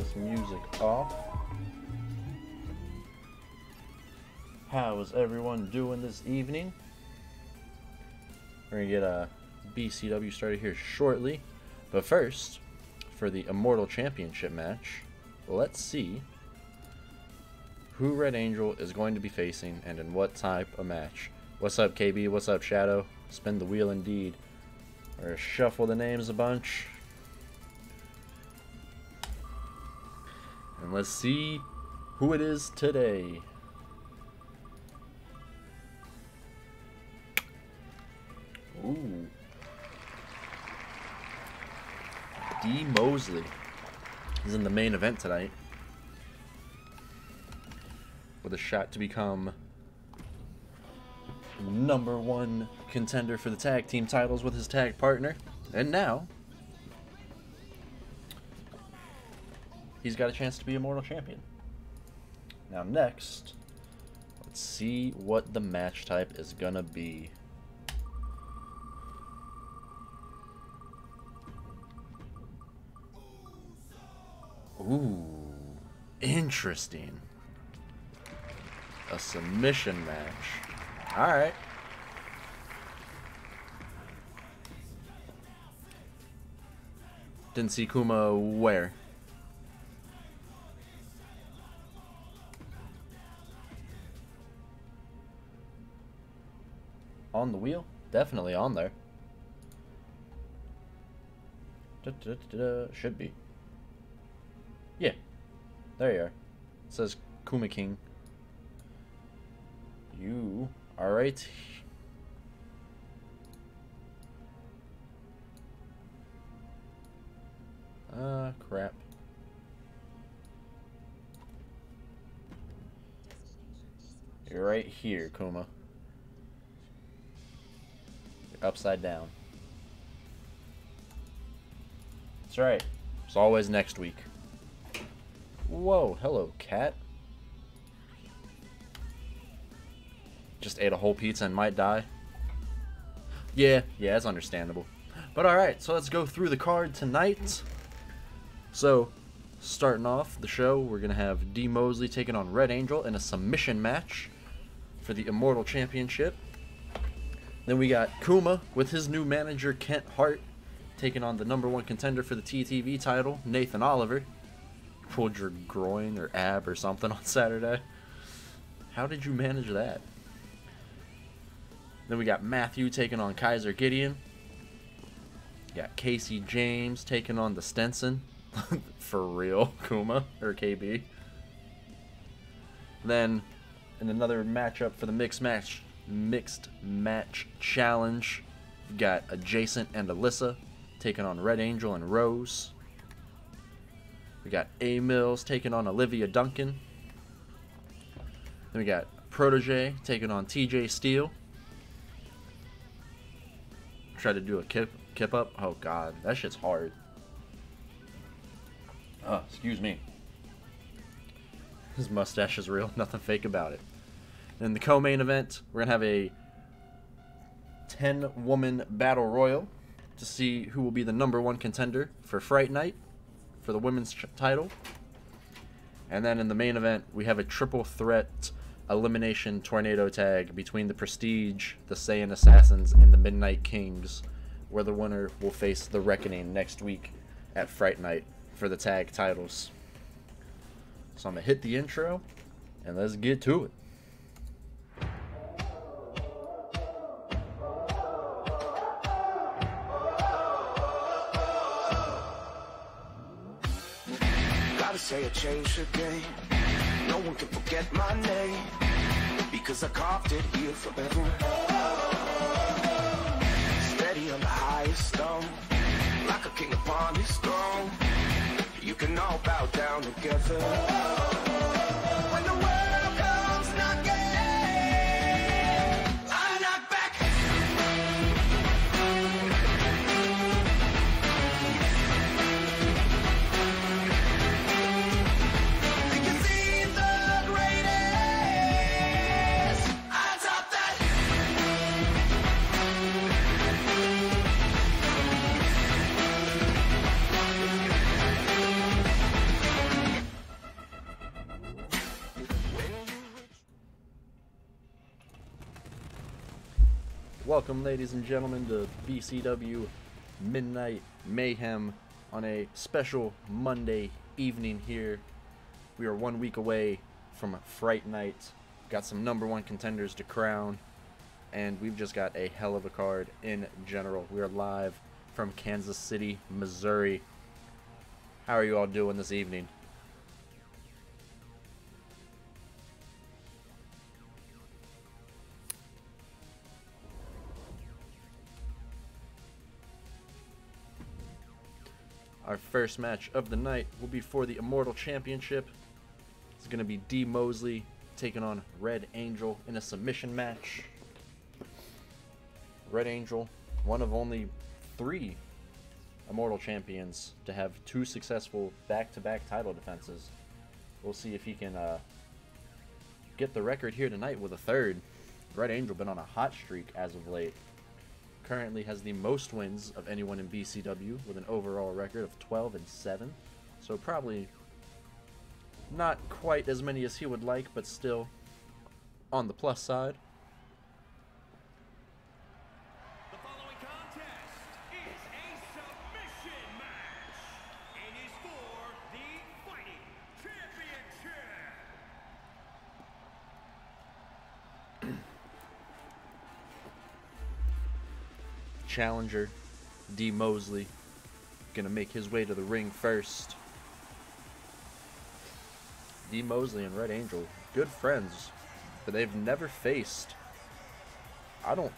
this music off. How is everyone doing this evening? We're gonna get uh, a BCW started here shortly, but first, for the Immortal Championship match, let's see who Red Angel is going to be facing and in what type of match. What's up, KB? What's up, Shadow? Spin the wheel indeed. Or shuffle the names a bunch. And let's see who it is today. Ooh. D. Mosley is in the main event tonight. With a shot to become number one contender for the tag team titles with his tag partner. And now, he's got a chance to be Immortal Champion. Now next, let's see what the match type is gonna be. Ooh, interesting. A submission match. Alright. Didn't see Kuma where? On the wheel? Definitely on there. Da, da, da, Should be. Yeah. There you are. It says Kuma King. You are right. Ah, uh, crap. You're right here, Kuma. Upside down. That's right. It's always next week. Whoa, hello, cat. Just ate a whole pizza and might die. Yeah, yeah, it's understandable. But alright, so let's go through the card tonight. So, starting off the show, we're going to have D. Mosley taking on Red Angel in a submission match for the Immortal Championship. Then we got Kuma with his new manager, Kent Hart, taking on the number one contender for the TTV title, Nathan Oliver pulled your groin or ab or something on Saturday. How did you manage that? Then we got Matthew taking on Kaiser Gideon. got Casey James taking on the Stentson. For real, Kuma or KB. Then in another matchup for the mixed match mixed match challenge, we've got Ajaycent and Alyssa taking on Red Angel and Rose. We got Amillz taking on Olivia Duncan. Then we got ProtoJay taking on TJ Steele. Try to do a kip, kip up. Oh god, that shit's hard. Oh, excuse me. His mustache is real, nothing fake about it. In the co-main event, we're gonna have a 10-woman battle royal to see who will be the number one contender for Fright Night for the women's title. And then in the main event, we have a triple threat elimination tornado tag between the Prestige, the Saiyan Assassins, and the Midnight Kings, where the winner will face the Reckoning next week at Fright Night for the tag titles. So I'm going to hit the intro, and let's get to it. Changed the game. No one can forget my name Because I carved it here forever. Steady on the highest stone Like a king upon his throne. You can all bow down together Welcome, ladies and gentlemen, to BCW Midnight Mayhem on a special Monday evening here. We are one week away from Fright Night. Got some number one contenders to crown, and we've just got a hell of a card in general. We are live from Kansas City, Missouri. How are you all doing this evening? Our first match of the night will be for the Immortal Championship. It's going to be D. Mosley taking on Red Angel in a submission match. Red Angel, one of only three Immortal Champions to have two successful back-to-back title defenses. We'll see if he can uh, get the record here tonight with a third. Red Angel been on a hot streak as of late currently has the most wins of anyone in BCW with an overall record of 12 and 7. So probably not quite as many as he would like, but still on the plus side. Challenger, D. Mosley, gonna make his way to the ring first. D. Mosley and Red Angel, good friends, but they've never faced, I don't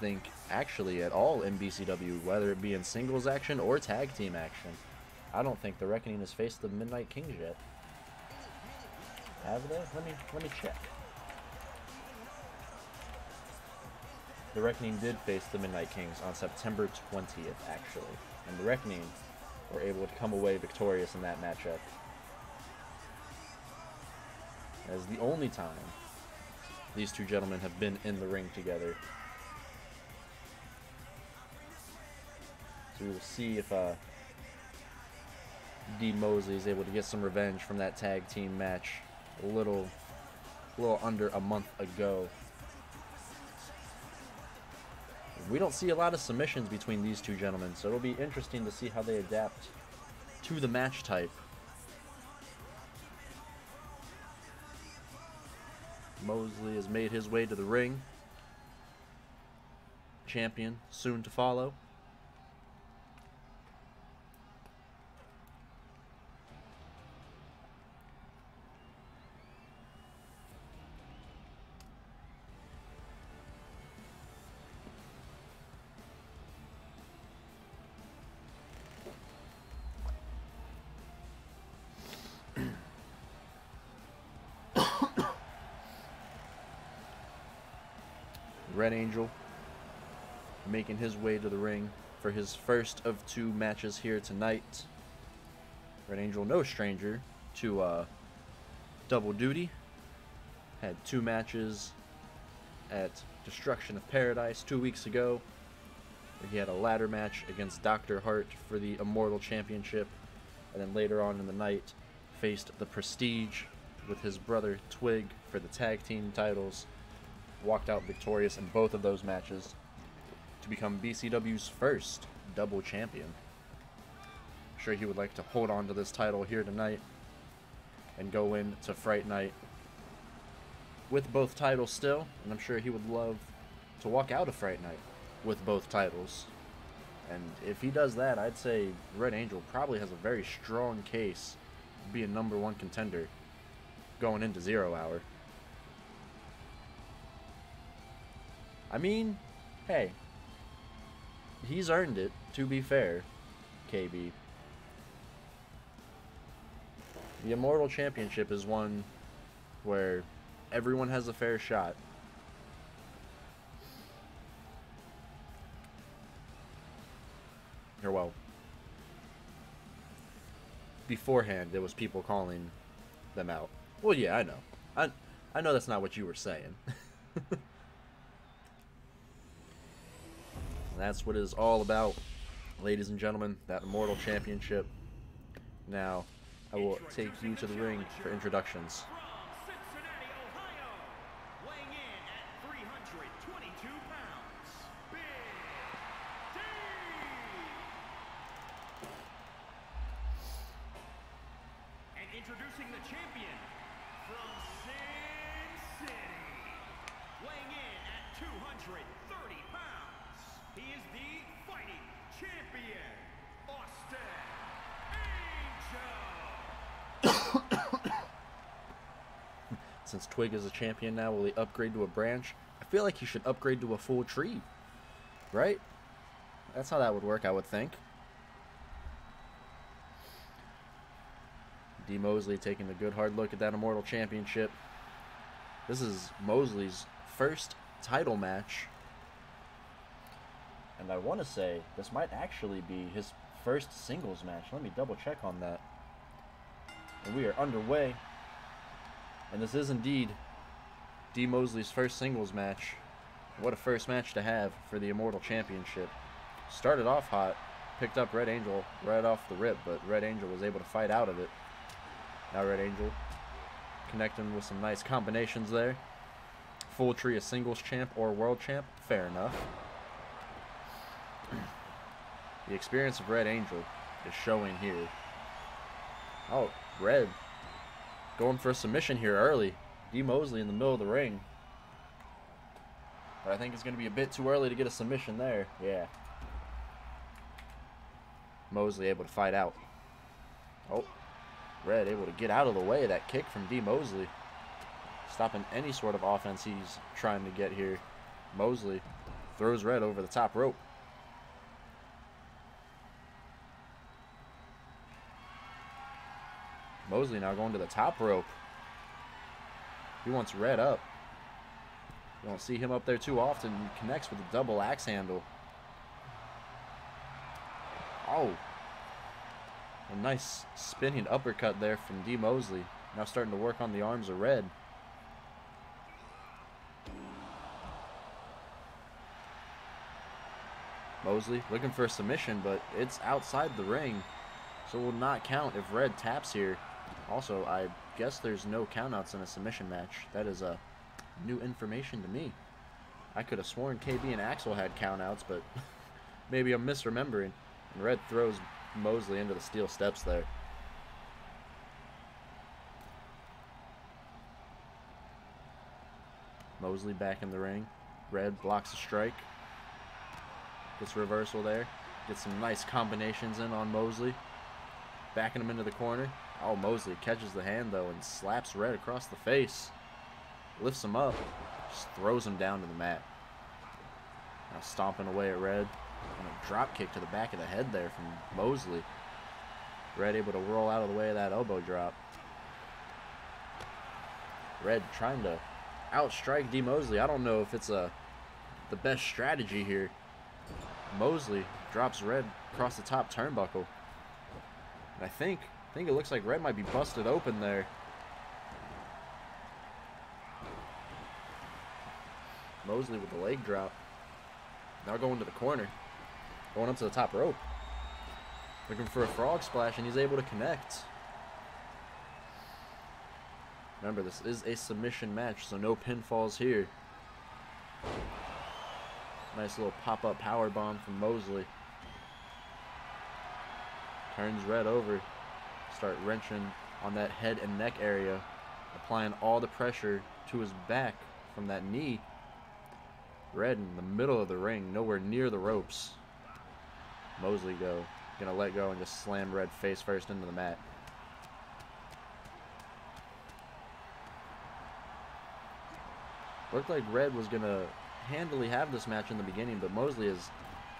think, actually at all in BCW, whether it be in singles action or tag team action. I don't think the Reckoning has faced the Midnight Kings yet. Have they? Let me let me check. The Reckoning did face the Midnight Kings on September 20th, actually. And the Reckoning were able to come away victorious in that matchup. As the only time these two gentlemen have been in the ring together. So we will see if uh, D. Mosley is able to get some revenge from that tag team match a little, a little under a month ago. We don't see a lot of submissions between these two gentlemen, so it'll be interesting to see how they adapt to the match type. Mosley has made his way to the ring. Champion soon to follow. Red Angel making his way to the ring for his first of two matches here tonight. Red Angel, no stranger to uh, double duty. Had two matches at Destruction of Paradise two weeks ago. where he had a ladder match against Dr. Hart for the Immortal Championship. And then later on in the night, faced the Prestige with his brother Twig for the tag team titles walked out victorious in both of those matches to become BCW's first double champion. I'm sure he would like to hold on to this title here tonight and go into Fright Night with both titles still, and I'm sure he would love to walk out of Fright Night with both titles. And if he does that, I'd say Red Angel probably has a very strong case being number one contender going into Zero Hour. I mean, hey, he's earned it, to be fair, KB. The Immortal Championship is one where everyone has a fair shot. Or, well, beforehand, there was people calling them out. Well, yeah, I know. I, I know that's not what you were saying. that's what it is all about, ladies and gentlemen, that Immortal Championship. Now, I will take you to the ring for introductions. Twig is a champion now, will he upgrade to a branch? I feel like he should upgrade to a full tree. Right? That's how that would work, I would think. D. Mosley taking a good hard look at that Immortal Championship. This is Mosley's first title match. And I want to say this might actually be his first singles match. Let me double check on that. And we are underway. And this is indeed D. Mosley's first singles match. What a first match to have for the Immortal Championship. Started off hot, picked up Red Angel right off the rip, but Red Angel was able to fight out of it. Now Red Angel connecting with some nice combinations there. Full tree, a singles champ or world champ, fair enough. The experience of Red Angel is showing here. Oh, Red going for a submission here early. D. Mosley in the middle of the ring. But I think it's going to be a bit too early to get a submission there. Yeah. Mosley able to fight out. Oh, Red able to get out of the way of that kick from D. Mosley. Stopping any sort of offense he's trying to get here. Mosley throws Red over the top rope. Mosley now going to the top rope. He wants Red up. You don't see him up there too often. He connects with a double axe handle. Oh. A nice spinning uppercut there from D. Mosley. Now starting to work on the arms of Red. Mosley looking for a submission, but it's outside the ring. So will not count if Red taps here. Also, I guess there's no countouts in a submission match. That is a new information to me. I could have sworn KB and Axel had countouts, but maybe I'm misremembering. And Red throws Mosley into the steel steps there. Mosley back in the ring. Red blocks a strike. Gets reversal there. Gets some nice combinations in on Mosley. Backing him into the corner. Oh, Mosley catches the hand, though, and slaps Red across the face. Lifts him up. Just throws him down to the mat. Now stomping away at Red. And a drop kick to the back of the head there from Mosley. Red able to roll out of the way of that elbow drop. Red trying to outstrike D. Mosley. I don't know if it's a the best strategy here. Mosley drops Red across the top turnbuckle. And I think I think it looks like Red might be busted open there. Mosley with the leg drop. Now going to the corner. Going up to the top rope. Looking for a frog splash, and he's able to connect. Remember, this is a submission match, so no pinfalls here. Nice little pop-up power bomb from Mosley. Turns Red over. Start wrenching on that head and neck area. Applying all the pressure to his back from that knee. Red in the middle of the ring, nowhere near the ropes. Mosley go. Gonna let go and just slam Red face first into the mat. Looked like Red was gonna handily have this match in the beginning, but Mosley has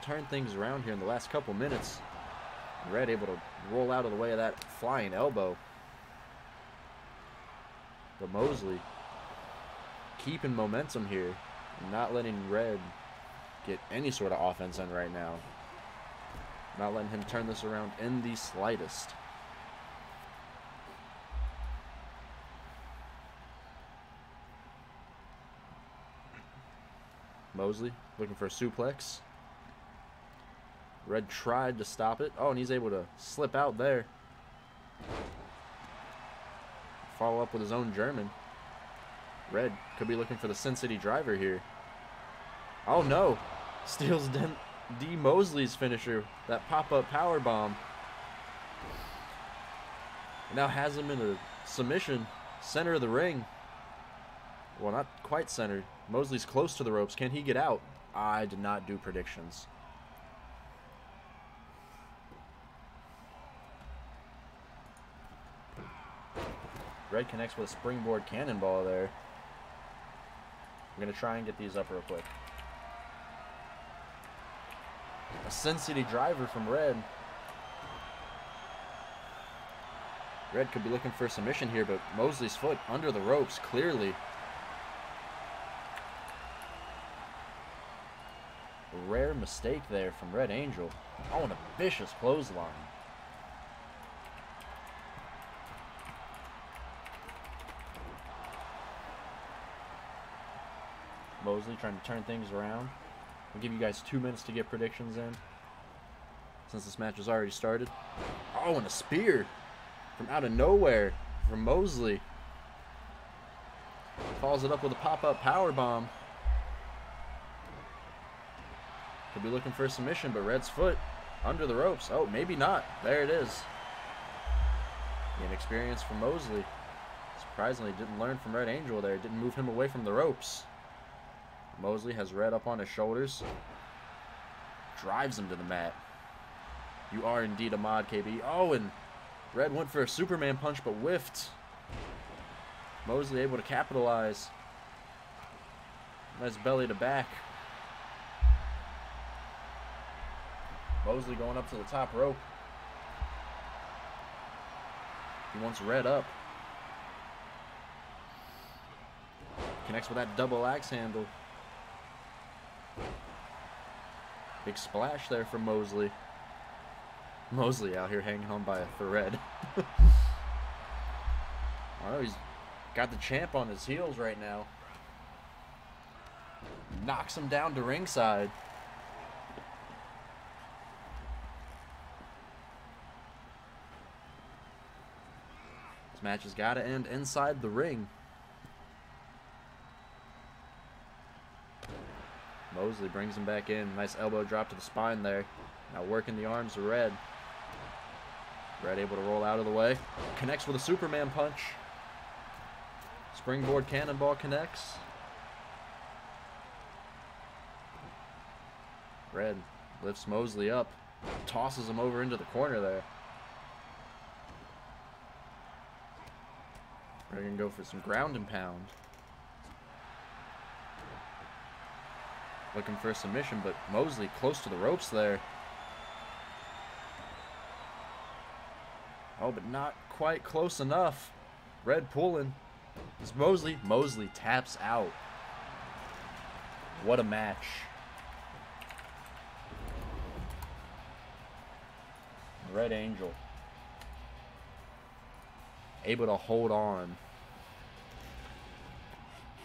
turned things around here in the last couple minutes. Red able to roll out of the way of that flying elbow. But Mosley keeping momentum here not letting Red get any sort of offense in right now. Not letting him turn this around in the slightest. Mosley looking for a suplex. Red tried to stop it. Oh, and he's able to slip out there. Follow up with his own German. Red could be looking for the Sin City driver here. Oh no! Steals D. Mosley's finisher. That pop-up power bomb. Now has him in a submission, center of the ring. Well, not quite center. Mosley's close to the ropes. Can he get out? I did not do predictions. Red connects with a springboard cannonball there. I'm going to try and get these up real quick. A Sin City driver from Red. Red could be looking for submission here, but Mosley's foot under the ropes, clearly. A rare mistake there from Red Angel. Oh, and a vicious clothesline. Mosley trying to turn things around. I'll give you guys two minutes to get predictions in. Since this match has already started. Oh, and a spear from out of nowhere from Mosley. Follows it up with a pop-up power bomb. Could be looking for a submission, but Red's foot under the ropes. Oh, maybe not. There it is. The inexperience from Mosley. Surprisingly, didn't learn from Red Angel there. Didn't move him away from the ropes. Mosley has Red up on his shoulders. Drives him to the mat. You are indeed a mod, KB. Oh, and Red went for a Superman punch but whiffed. Mosley able to capitalize. Nice belly to back. Mosley going up to the top rope. He wants Red up. Connects with that double axe handle. Big splash there from Mosley. Mosley out here hanging on by a thread. oh, he's got the champ on his heels right now. Knocks him down to ringside. This match has got to end inside the ring. Mosley brings him back in. Nice elbow drop to the spine there. Now working the arms of Red. Red able to roll out of the way. Connects with a Superman punch. Springboard cannonball connects. Red lifts Mosley up. Tosses him over into the corner there. Going to go for some ground and pound. Looking for a submission, but Mosley close to the ropes there. Oh, but not quite close enough. Red pulling. Is Mosley? Mosley taps out. What a match. Red Angel. Able to hold on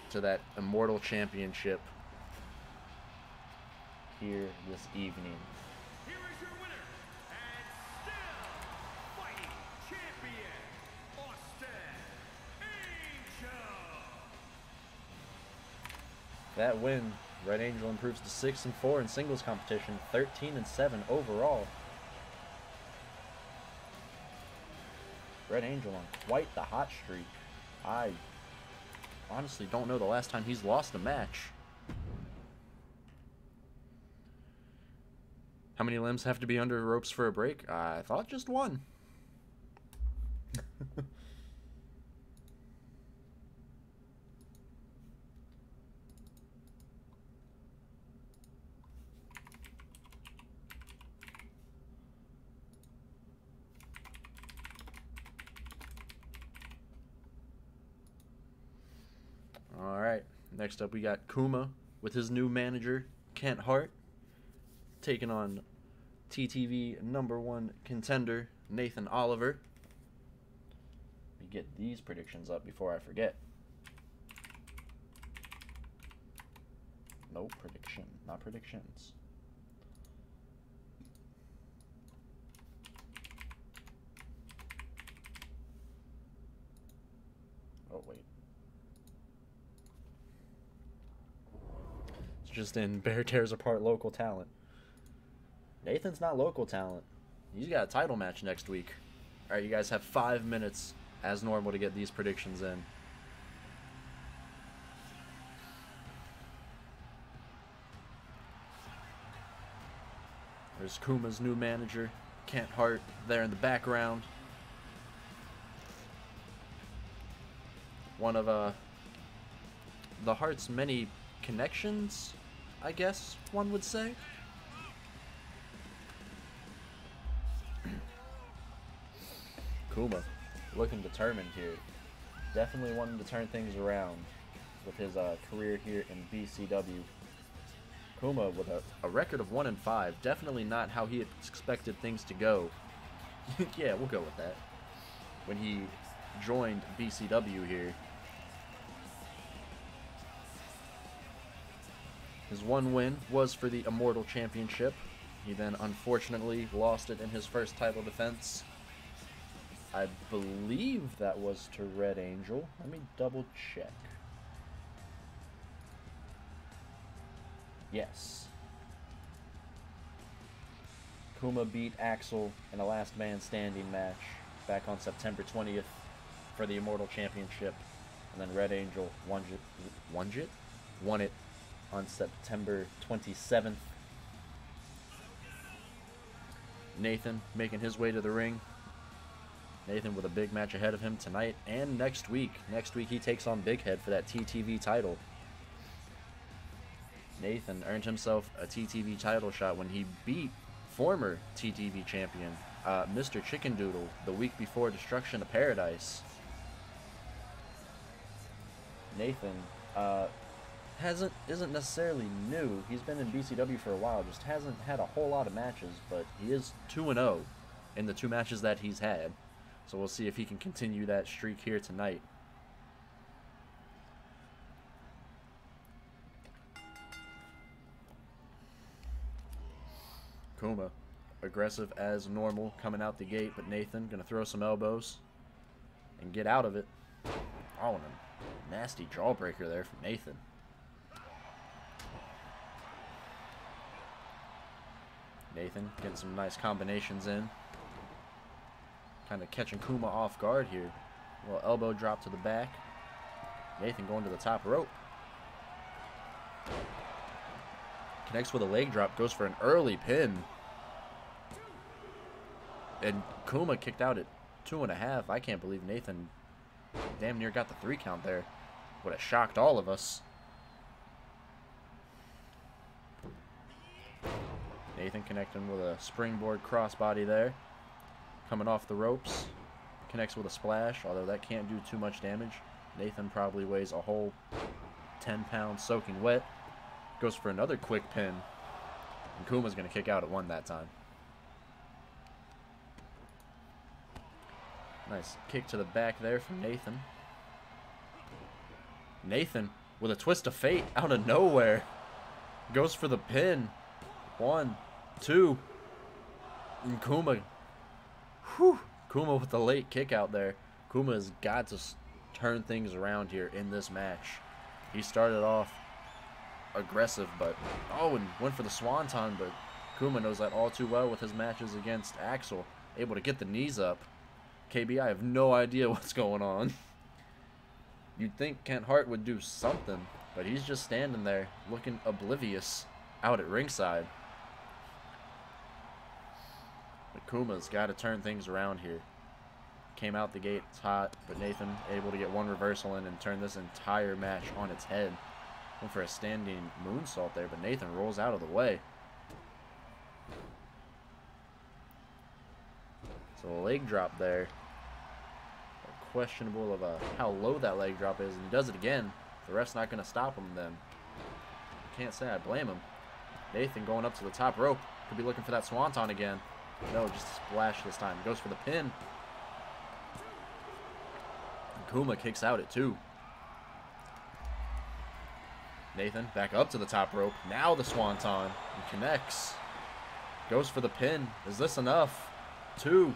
to that Immortal Championship here this evening. Here is your winner, and still fighting champion, Austin Angel. That win, Red Angel improves to 6 and 4 in singles competition, 13 and 7 overall. Red Angel on quite the hot streak. I honestly don't know the last time he's lost a match. How many limbs have to be under ropes for a break? I thought just one. All right. Next up, we got Kuma with his new manager, Kent Hart, taking on TTV number one contender, Nathan Oliver. Let me get these predictions up before I forget. No prediction, not predictions. Oh, wait. It's just in Bear Tears Apart local talent. Nathan's not local talent. He's got a title match next week. All right, you guys have five minutes as normal to get these predictions in. There's Kuma's new manager, Kent Hart, there in the background. One of uh, the Hart's many connections, I guess one would say. Kuma, looking determined here. Definitely wanting to turn things around with his uh, career here in BCW. Kuma with a, a record of 1 and 5. Definitely not how he expected things to go. yeah, we'll go with that. When he joined BCW here. His one win was for the Immortal Championship. He then unfortunately lost it in his first title defense. I believe that was to Red Angel. Let me double check. Yes. Kuma beat Axel in a last man standing match back on September 20th for the Immortal Championship. And then Red Angel won won it? Won it on September 27th. Nathan making his way to the ring. Nathan with a big match ahead of him tonight and next week. Next week he takes on Big Head for that TTV title. Nathan earned himself a TTV title shot when he beat former TTV champion uh, Mr. Chicken Doodle the week before Destruction of Paradise. Nathan uh, hasn't isn't necessarily new. He's been in BCW for a while, just hasn't had a whole lot of matches, but he is 2 and 0 in the two matches that he's had. So we'll see if he can continue that streak here tonight. Kuma, aggressive as normal, coming out the gate, but Nathan gonna throw some elbows and get out of it. Oh, and a nasty jawbreaker there from Nathan. Nathan getting some nice combinations in. Kind of catching Kuma off guard here. A little elbow drop to the back. Nathan going to the top rope. Connects with a leg drop, goes for an early pin. And Kuma kicked out at two and a half. I can't believe Nathan damn near got the three count there. Would have shocked all of us. Nathan connecting with a springboard crossbody there. Coming off the ropes. Connects with a splash, although that can't do too much damage. Nathan probably weighs a whole 10 pounds soaking wet. Goes for another quick pin. And Kuma's going to kick out at one that time. Nice kick to the back there from Nathan. Nathan with a twist of fate out of nowhere. Goes for the pin. One, two. And Kuma. Whew. Kuma with the late kick out there. Kuma has got to turn things around here in this match. He started off aggressive, but oh, and went for the swanton, but Kuma knows that all too well with his matches against Axel. Able to get the knees up. KB, I have no idea what's going on. You'd think Kent Hart would do something, but he's just standing there looking oblivious out at ringside. But Kuma's got to turn things around here. Came out the gate hot, but Nathan able to get one reversal in and turn this entire match on its head. Went for a standing moonsault there, but Nathan rolls out of the way. So a leg drop there. Questionable of uh, how low that leg drop is, and he does it again. The ref's not going to stop him then. Can't say I blame him. Nathan going up to the top rope. Could be looking for that swanton again. No, just a splash this time. Goes for the pin. Kuma kicks out at two. Nathan back up to the top rope. Now the swanton. And connects. Goes for the pin. Is this enough? Two.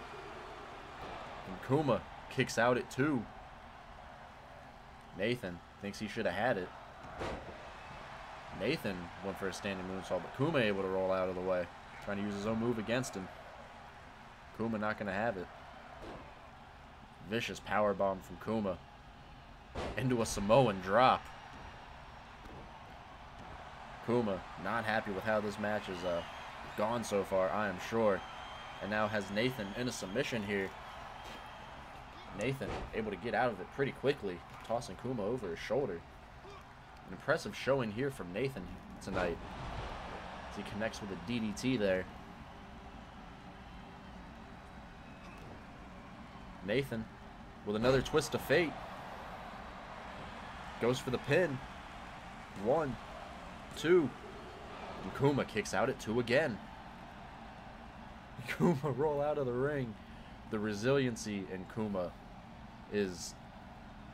And Kuma kicks out at two. Nathan thinks he should have had it. Nathan went for a standing moonsault, but Kuma able to roll out of the way. Trying to use his own move against him. Kuma not going to have it. Vicious power bomb from Kuma into a Samoan drop. Kuma not happy with how this match has uh, gone so far, I am sure. And now has Nathan in a submission here. Nathan able to get out of it pretty quickly, tossing Kuma over his shoulder. An impressive showing here from Nathan tonight. As he connects with a DDT there. Nathan with another twist of fate. Goes for the pin. One, two. Kuma kicks out at two again. Kuma roll out of the ring. The resiliency in Kuma is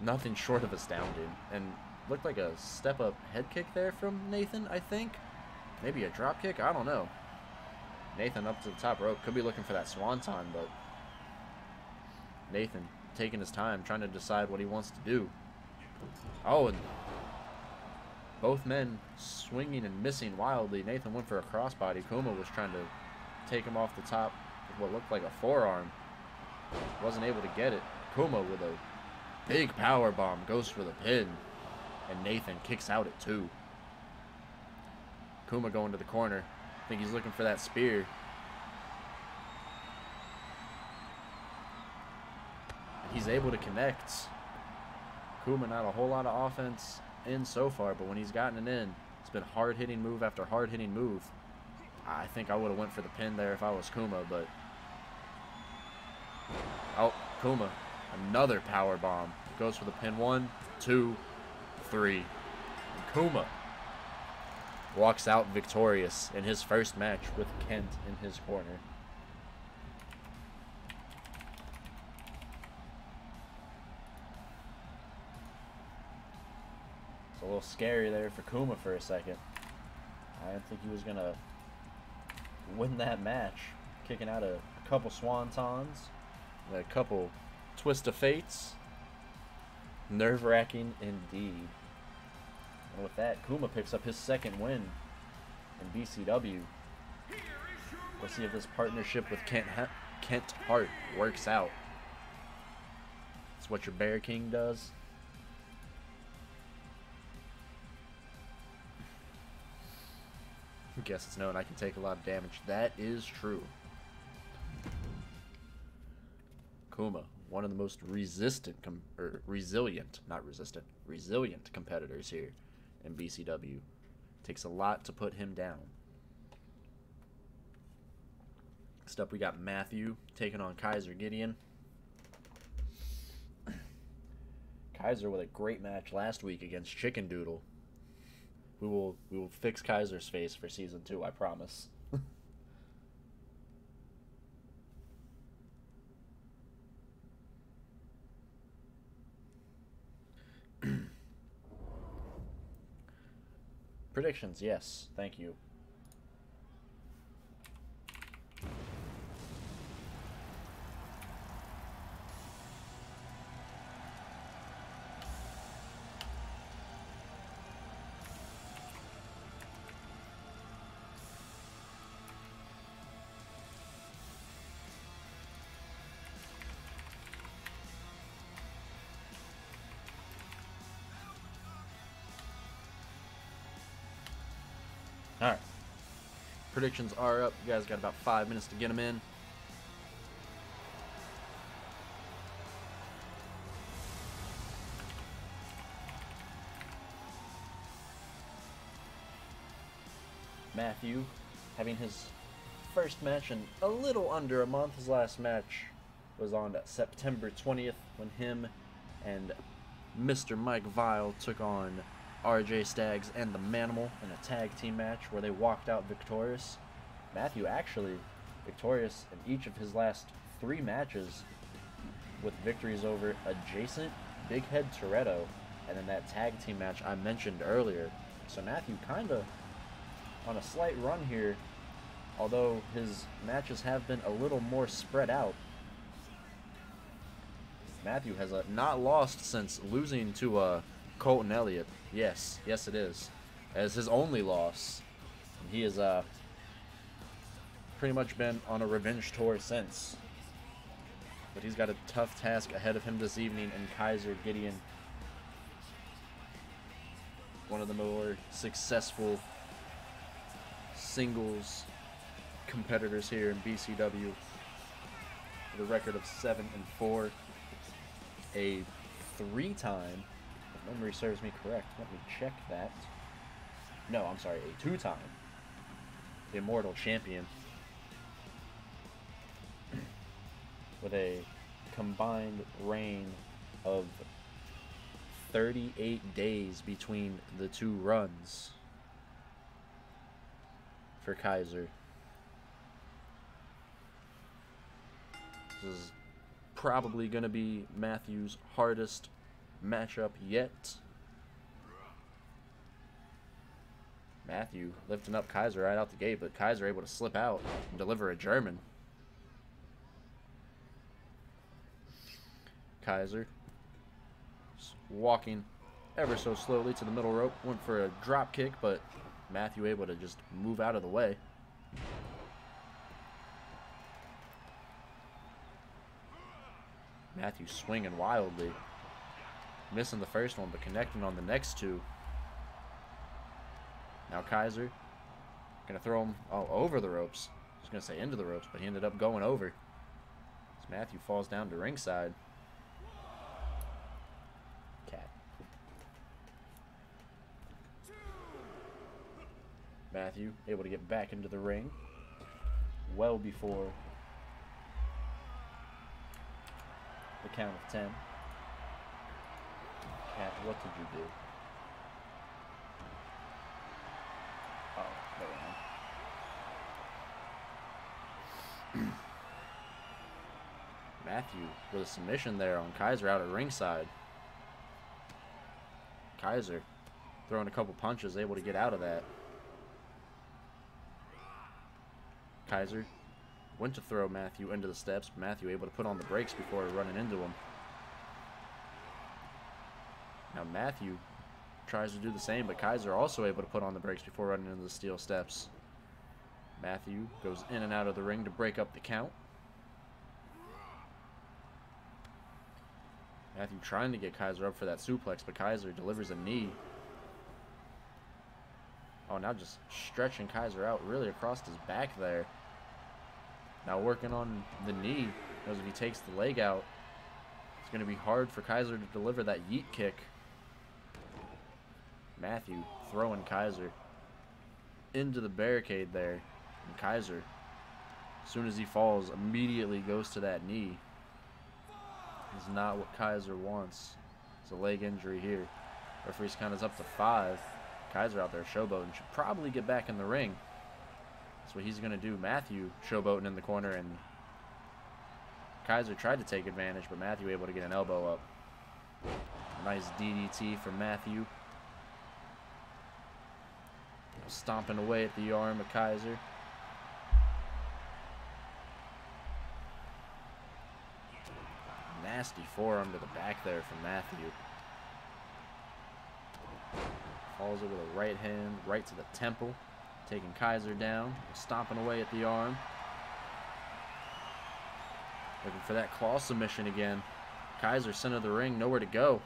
nothing short of astounding. And looked like a step up head kick there from Nathan, I think. Maybe a drop kick? I don't know. Nathan up to the top rope. Could be looking for that swanton, but Nathan taking his time, trying to decide what he wants to do. Oh, and both men swinging and missing wildly. Nathan went for a crossbody. Kuma was trying to take him off the top with what looked like a forearm. Wasn't able to get it. Kuma with a big power bomb goes for the pin. And Nathan kicks out at two. Kuma going to the corner. I think he's looking for that spear. He's able to connect. Kuma not a whole lot of offense in so far, but when he's gotten it in, it's been hard hitting move after hard hitting move. I think I would have went for the pin there if I was Kuma, but oh, Kuma, another power bomb goes for the pin. One, two, three. And Kuma walks out victorious in his first match with Kent in his corner. A little scary there for Kuma for a second. I didn't think he was gonna win that match, kicking out a, a couple swantons, a couple twist of fates. Nerve wracking indeed. And with that, Kuma picks up his second win in BCW. We'll see if this partnership with Kent, Kent Hart works out. It's what your Bear King does. Guess it's known I can take a lot of damage. That is true. Kuma, one of the most resistant, or er, resilient, not resistant, resilient competitors here in BCW. Takes a lot to put him down. Next up, we got Matthew taking on Kaiser Gideon. Kaiser with a great match last week against Chicken Doodle. We will we will fix Kaiser's face for season two, I promise. Predictions, yes. Thank you. Predictions are up. You guys got about five minutes to get them in. Matthew having his first match in a little under a month. His last match was on September 20th when him and Mr. Mike Vile took on RJ Staggs and the Manimal in a tag team match where they walked out victorious. Matthew actually victorious in each of his last three matches with victories over Ajaycent, Big Head Toretto, and then that tag team match I mentioned earlier. So Matthew kind of on a slight run here, although his matches have been a little more spread out. Matthew has uh, not lost since losing to uh, Colton Elliott. Yes, yes it is. As his only loss. He has uh, pretty much been on a revenge tour since. But he's got a tough task ahead of him this evening, in Kaiser Gideon, one of the more successful singles competitors here in BCW, with a record of seven and four, a three-time, if memory serves me correct. Let me check that. No, I'm sorry, a two-time Immortal Champion with a combined reign of 38 days between the two runs for Kaiser. This is probably going to be Matthew's hardest matchup yet. Matthew lifting up Kaiser right out the gate, but Kaiser able to slip out and deliver a German. Kaiser walking ever so slowly to the middle rope. Went for a drop kick, but Matthew able to just move out of the way. Matthew swinging wildly. Missing the first one, but connecting on the next two. Now Kaiser. Going to throw him all over the ropes. I was going to say into the ropes, but he ended up going over. As Matthew falls down to ringside. Cat. Matthew able to get back into the ring. Well before the count of 10. Pat, what did you do? Oh. Matthew with a submission there on Kaiser out at ringside. Kaiser throwing a couple punches, able to get out of that. Kaiser went to throw Matthew into the steps. Matthew able to put on the brakes before running into him. Now Matthew tries to do the same, but Kaiser also able to put on the brakes before running into the steel steps. Matthew goes in and out of the ring to break up the count. Matthew trying to get Kaiser up for that suplex, but Kaiser delivers a knee. Oh, now just stretching Kaiser out really across his back there. Now working on the knee, knows if he takes the leg out, it's going to be hard for Kaiser to deliver that yeet kick. Matthew throwing Kaiser into the barricade there. And Kaiser, as soon as he falls, immediately goes to that knee. Is not what Kaiser wants. It's a leg injury here. Referee's count is up to five. Kaiser out there showboating. Should probably get back in the ring. That's what he's going to do. Matthew showboating in the corner, and Kaiser tried to take advantage, but Matthew able to get an elbow up. Nice DDT from Matthew. Stomping away at the arm of Kaiser. Nasty forearm to the back there from Matthew. Falls over the right hand, right to the temple. Taking Kaiser down, stomping away at the arm. Looking for that claw submission again. Kaiser center of the ring, nowhere to go.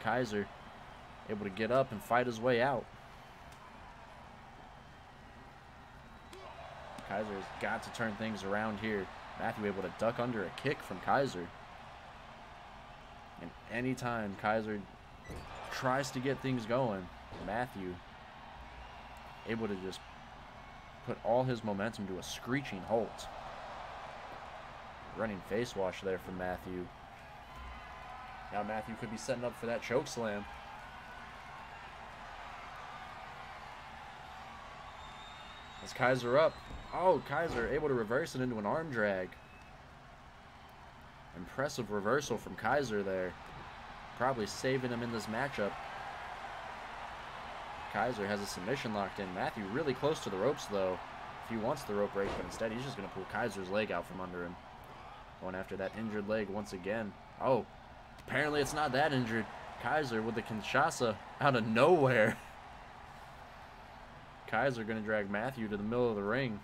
Kaiser able to get up and fight his way out. Kaiser has got to turn things around here. Matthew able to duck under a kick from Kaiser. And anytime Kaiser tries to get things going, Matthew able to just put all his momentum to a screeching halt. Running face wash there from Matthew. Now Matthew could be setting up for that choke slam. Is Kaiser up? Oh, Kaiser able to reverse it into an arm drag. Impressive reversal from Kaiser there. Probably saving him in this matchup. Kaiser has a submission locked in. Matthew really close to the ropes though. If he wants the rope break, but instead he's just going to pull Kaiser's leg out from under him. Going after that injured leg once again. Oh, apparently it's not that injured. Kaiser with the Kinshasa out of nowhere. Kaiser going to drag Matthew to the middle of the ring.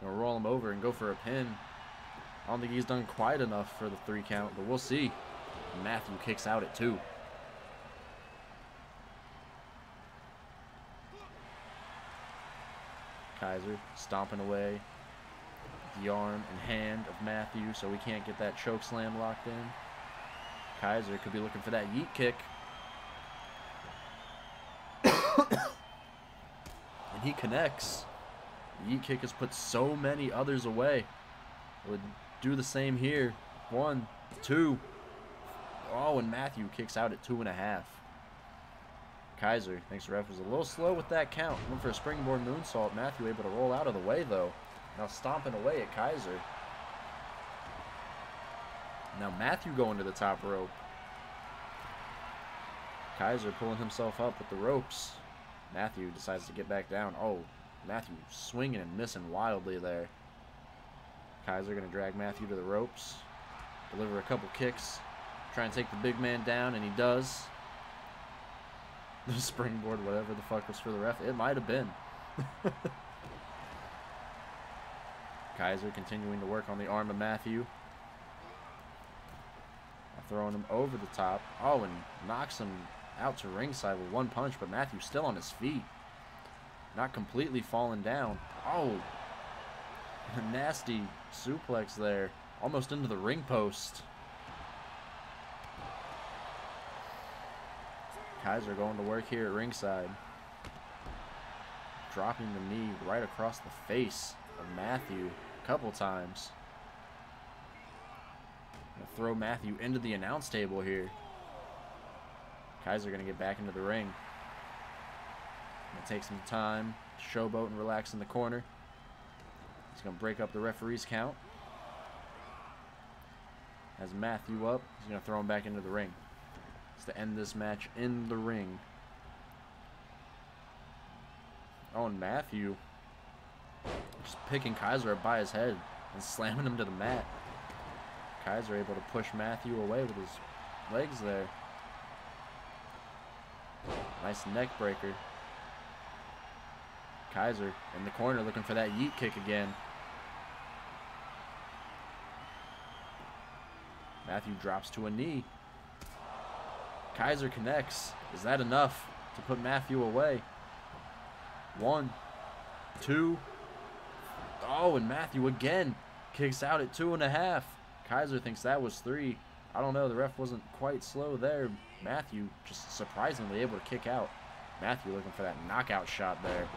Gonna roll him over and go for a pin. I don't think he's done quite enough for the three count, but we'll see. Matthew kicks out at two. Kaiser stomping away the arm and hand of Matthew so we can't get that choke slam locked in. Kaiser could be looking for that yeet kick. and he connects. The yeet kick has put so many others away. Would do the same here. One, two. Oh, and Matthew kicks out at two and a half. Kaiser thinks the ref was a little slow with that count. Went for a springboard moonsault. Matthew able to roll out of the way, though. Now stomping away at Kaiser. Now Matthew going to the top rope. Kaiser pulling himself up with the ropes. Matthew decides to get back down. Oh, Matthew swinging and missing wildly there. Kaiser going to drag Matthew to the ropes. Deliver a couple kicks. Try and take the big man down, and he does. The springboard, whatever the fuck was for the ref. It might have been. Kaiser continuing to work on the arm of Matthew. Throwing him over the top. Oh, and knocks him out to ringside with one punch, but Matthew's still on his feet. Not completely falling down. Oh, nasty suplex there. Almost into the ring post. Kaiser going to work here at ringside. Dropping the knee right across the face of Matthew couple times. Throw Matthew into the announce table here. Kaiser gonna get back into the ring. Gonna take some time, showboat and relax in the corner. He's gonna break up the referee's count. Has Matthew up, he's gonna throw him back into the ring. It's to end this match in the ring. Oh, and Matthew just picking Kaiser up by his head and slamming him to the mat. Kaiser able to push Matthew away with his legs there. Nice neck breaker. Kaiser in the corner looking for that yeet kick again. Matthew drops to a knee. Kaiser connects. Is that enough to put Matthew away? One, two. Oh, and Matthew again kicks out at two and a half. Kaiser thinks that was three. I don't know. The ref wasn't quite slow there. Matthew just surprisingly able to kick out. Matthew looking for that knockout shot there.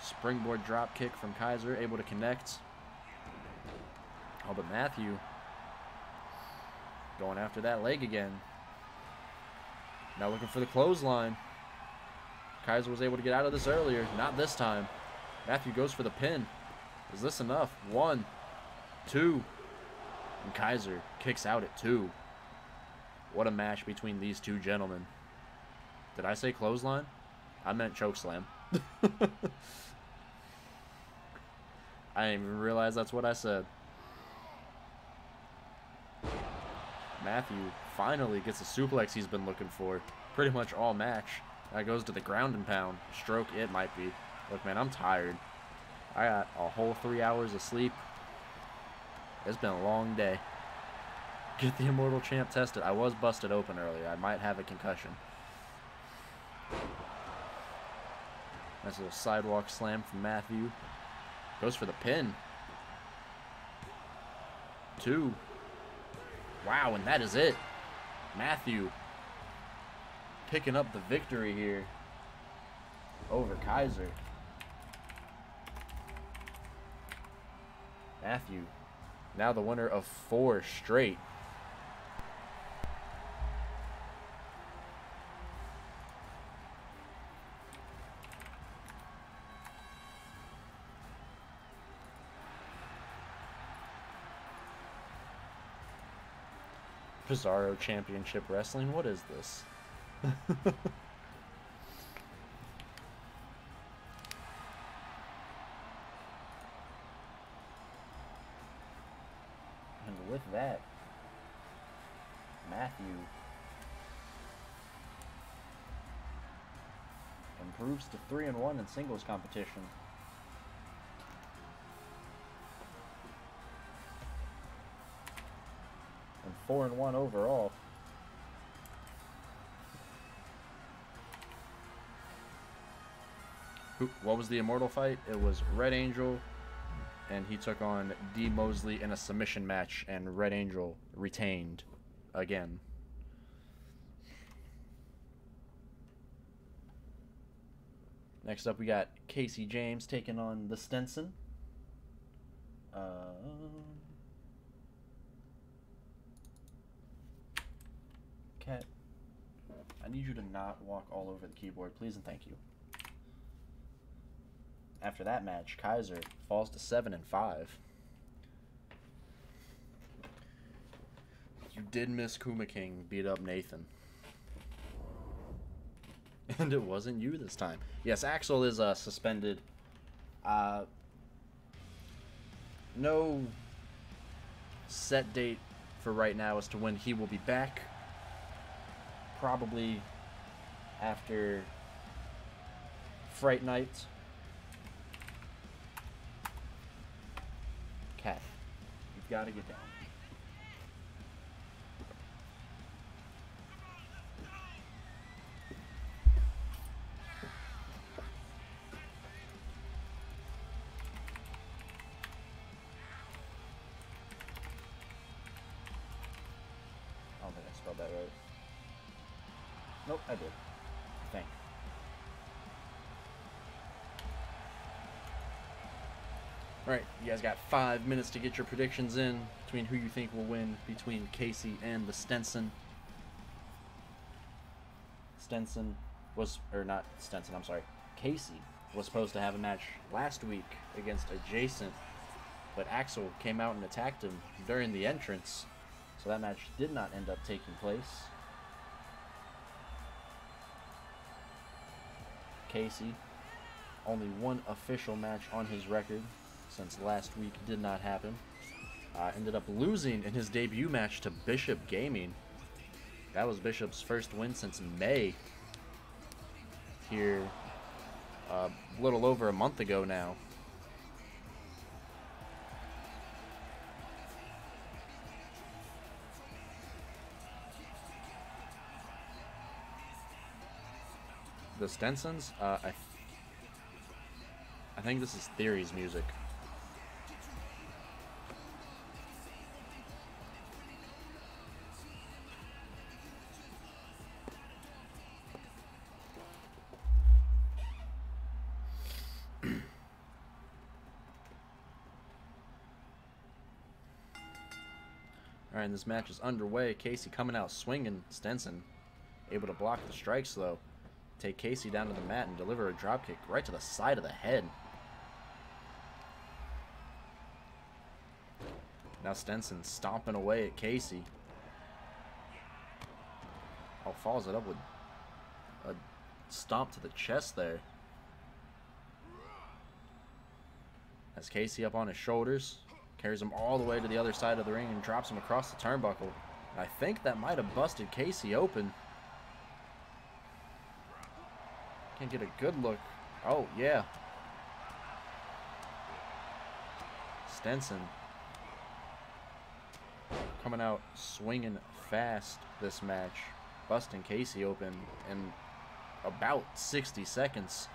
Springboard drop kick from Kaiser, able to connect. Oh, but Matthew going after that leg again. Now looking for the clothesline. Kaiser was able to get out of this earlier. Not this time. Matthew goes for the pin. Is this enough? One, two. And Kaiser kicks out at two. What a match between these two gentlemen. Did I say clothesline? I meant chokeslam. I didn't even realize that's what I said. Matthew finally gets the suplex he's been looking for. Pretty much all match. That goes to the ground and pound. Stroke it might be. Look, man, I'm tired. I got a whole three hours of sleep. It's been a long day. Get the Immortal Champ tested. I was busted open earlier. I might have a concussion. Nice little sidewalk slam from Matthew. Goes for the pin. Two. Wow, and that is it. Matthew picking up the victory here over Kaiser. Matthew, now the winner of four straight. Pizarro Championship Wrestling, what is this? to 3 and 1 in singles competition. And 4 and 1 overall. Who, what was the immortal fight? It was Red Angel, and he took on D Mosley in a submission match, and Red Angel retained again. Next up, we got Casey James taking on the Stentson. Um, Cat, I need you to not walk all over the keyboard, please and thank you. After that match, Kaiser falls to seven and five. You did miss Kuma King beat up Nathan. And it wasn't you this time. Yes, Axel is uh, suspended. Uh, no set date for right now as to when he will be back. Probably after Fright Night. Cat, you've got to get down. Alright, you guys got five minutes to get your predictions in between who you think will win between Casey and the Stentson. Stentson was, or not Stentson, I'm sorry. Casey was supposed to have a match last week against Ajaycent, but Axel came out and attacked him during the entrance, so that match did not end up taking place. Casey, only one official match on his record since last week did not happen. Uh, ended up losing in his debut match to Bishop Gaming. That was Bishop's first win since May. Here, uh, a little over a month ago now. The Stentsons, uh, I, th- I think this is Theory's music. And this match is underway. Casey coming out swinging. Stentson able to block the strikes, though. Take Casey down to the mat and deliver a dropkick right to the side of the head. Now Stentson stomping away at Casey. Oh, follows it up with a stomp to the chest there. Has Casey up on his shoulders. Carries him all the way to the other side of the ring and drops him across the turnbuckle. I think that might have busted Casey open. Can't get a good look. Oh, yeah. Stentson coming out swinging fast this match, busting Casey open in about 60 seconds.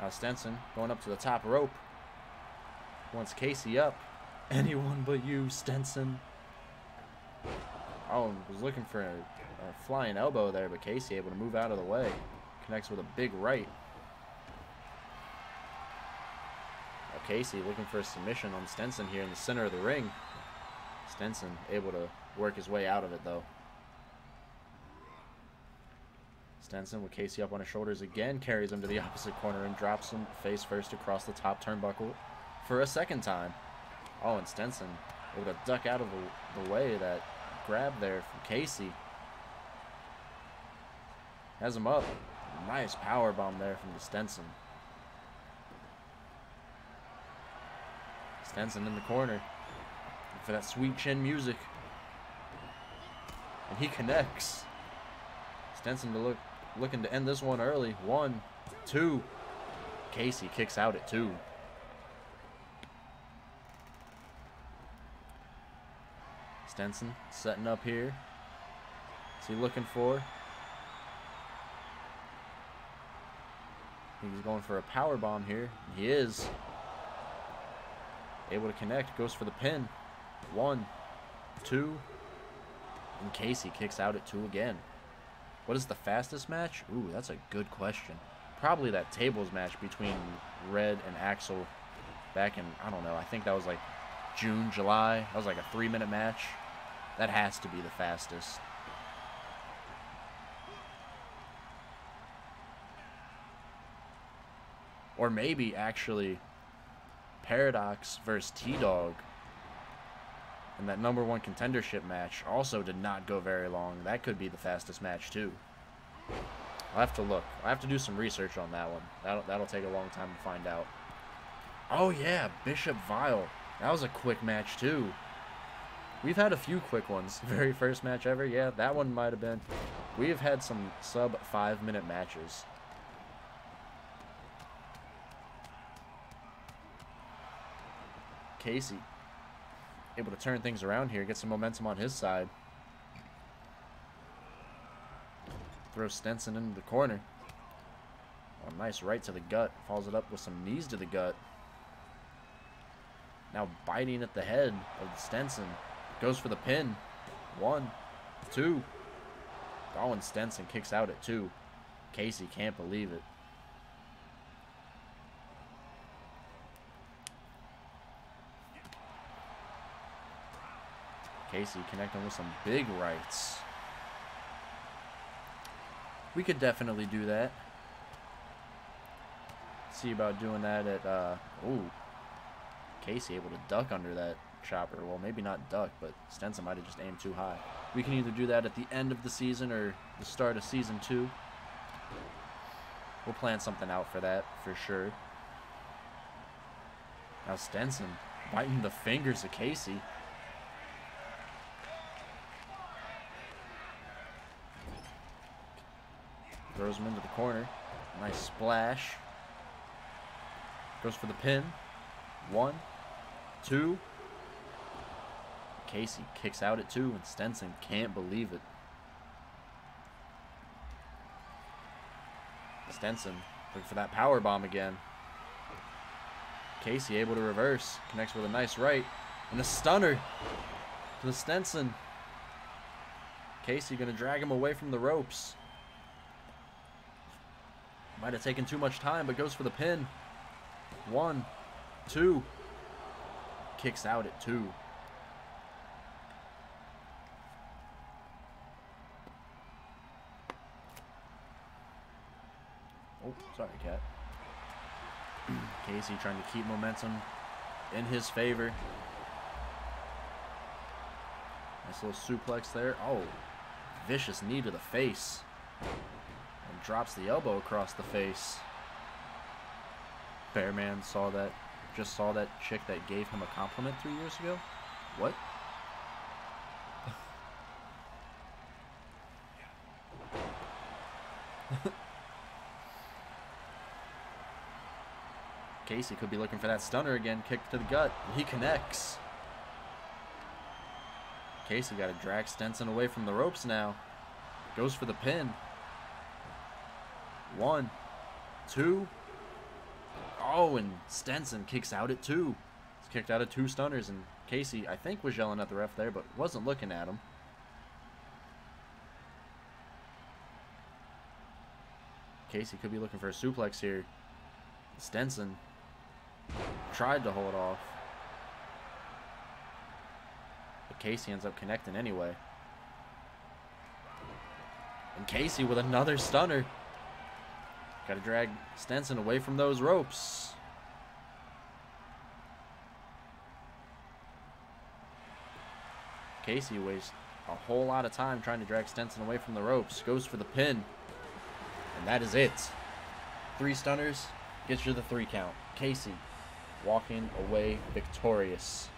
Now Stentson going up to the top rope. Wants Casey up. Anyone but you, Stentson. Oh, was looking for a, a flying elbow there, but Casey able to move out of the way. Connects with a big right. Now Casey looking for a submission on Stentson here in the center of the ring. Stentson able to work his way out of it though. Stentson with Casey up on his shoulders again carries him to the opposite corner and drops him face first across the top turnbuckle for a second time. Oh, and Stentson able to duck out of the, the way that grab there from Casey. Has him up. Nice power bomb there from the Stentson. Stentson in the corner for that sweet chin music. And he connects. Stenson to look looking to end this one early. One, two. Casey kicks out at two. Stentson setting up here. What's he looking for? He's going for a power bomb here. He is. Able to connect. Goes for the pin. One, two. And Casey kicks out at two again. What is the fastest match? Ooh, that's a good question. Probably that tables match between Red and Axel back in, I don't know, I think that was like June, July. That was like a three minute match. That has to be the fastest. Or maybe actually Paradox versus T Dog. And that number one contendership match also did not go very long. That could be the fastest match too. I'll have to look. I'll have to do some research on that one. That'll, that'll take a long time to find out. Oh yeah, Bishop Vile. That was a quick match too. We've had a few quick ones. Very first match ever. Yeah, that one might have been. We have had some sub five minute matches. Casey able to turn things around here, get some momentum on his side. Throws Stentson into the corner. Oh, nice right to the gut. Follows it up with some knees to the gut. Now biting at the head of Stentson. Goes for the pin. One, two. Darwin Stentson kicks out at two. Casey can't believe it. Casey connecting with some big rights. We could definitely do that. See about doing that at, uh, ooh. Casey able to duck under that chopper. Well, maybe not duck, but Stentson might have just aimed too high. We can either do that at the end of the season or the start of season two. We'll plan something out for that, for sure. Now Stentson biting the fingers of Casey. Throws him into the corner. Nice splash. Goes for the pin. One, two. Casey kicks out at two, and Stentson can't believe it. Stentson looking for that power bomb again. Casey able to reverse. Connects with a nice right. And a stunner to the Stentson. Casey going to drag him away from the ropes. Might have taken too much time, but goes for the pin. One, two. Kicks out at two. Oh, sorry, Casey trying to keep momentum in his favor. Nice little suplex there. Oh, vicious knee to the face. And drops the elbow across the face. Bearman saw that, just saw that chick that gave him a compliment three years ago. What? Casey could be looking for that stunner again. Kick to the gut. He connects. Casey got to drag Stentson away from the ropes now. Goes for the pin. One, two. Oh, and Stentson kicks out at two. He's kicked out of two stunners, and Casey, I think, was yelling at the ref there, but wasn't looking at him. Casey could be looking for a suplex here. Stentson tried to hold off. But Casey ends up connecting anyway. And Casey with another stunner. Got to drag Stentson away from those ropes. Casey wastes a whole lot of time trying to drag Stentson away from the ropes. Goes for the pin. And that is it. Three stunners gets you the three count. Casey walking away victorious.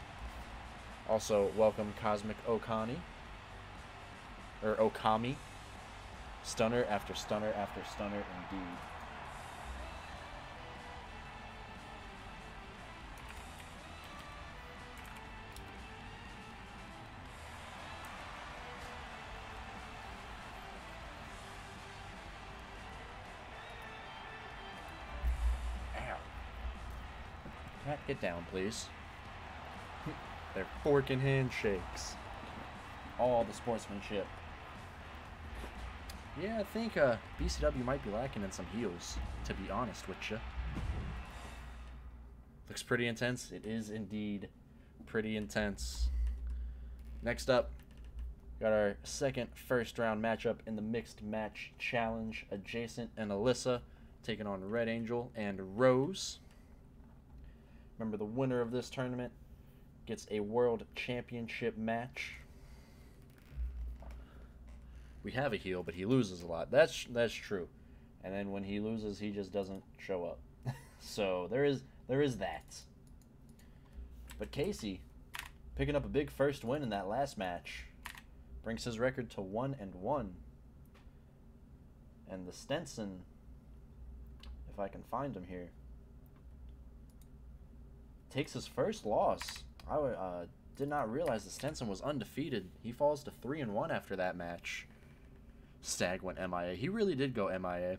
Also, welcome Cosmic Okani. Or er, Okami. Stunner after stunner after stunner indeed. Get down, please. They're forking handshakes. All the sportsmanship. Yeah, I think uh, BCW might be lacking in some heels, to be honest with you. Looks pretty intense. It is indeed pretty intense. Next up, got our second first round matchup in the mixed match challenge. Ajaycent and Alyssa taking on Red Angel and Rose. Remember, the winner of this tournament gets a world championship match. We have a heel, but he loses a lot. That's that's true. And then when he loses, he just doesn't show up. so there is there is that. But Casey, picking up a big first win in that last match, brings his record to one and one. And the Stentson, if I can find him here, takes his first loss. I uh, did not realize that Stentson was undefeated. He falls to three and one after that match. Stag went MIA. He really did go MIA.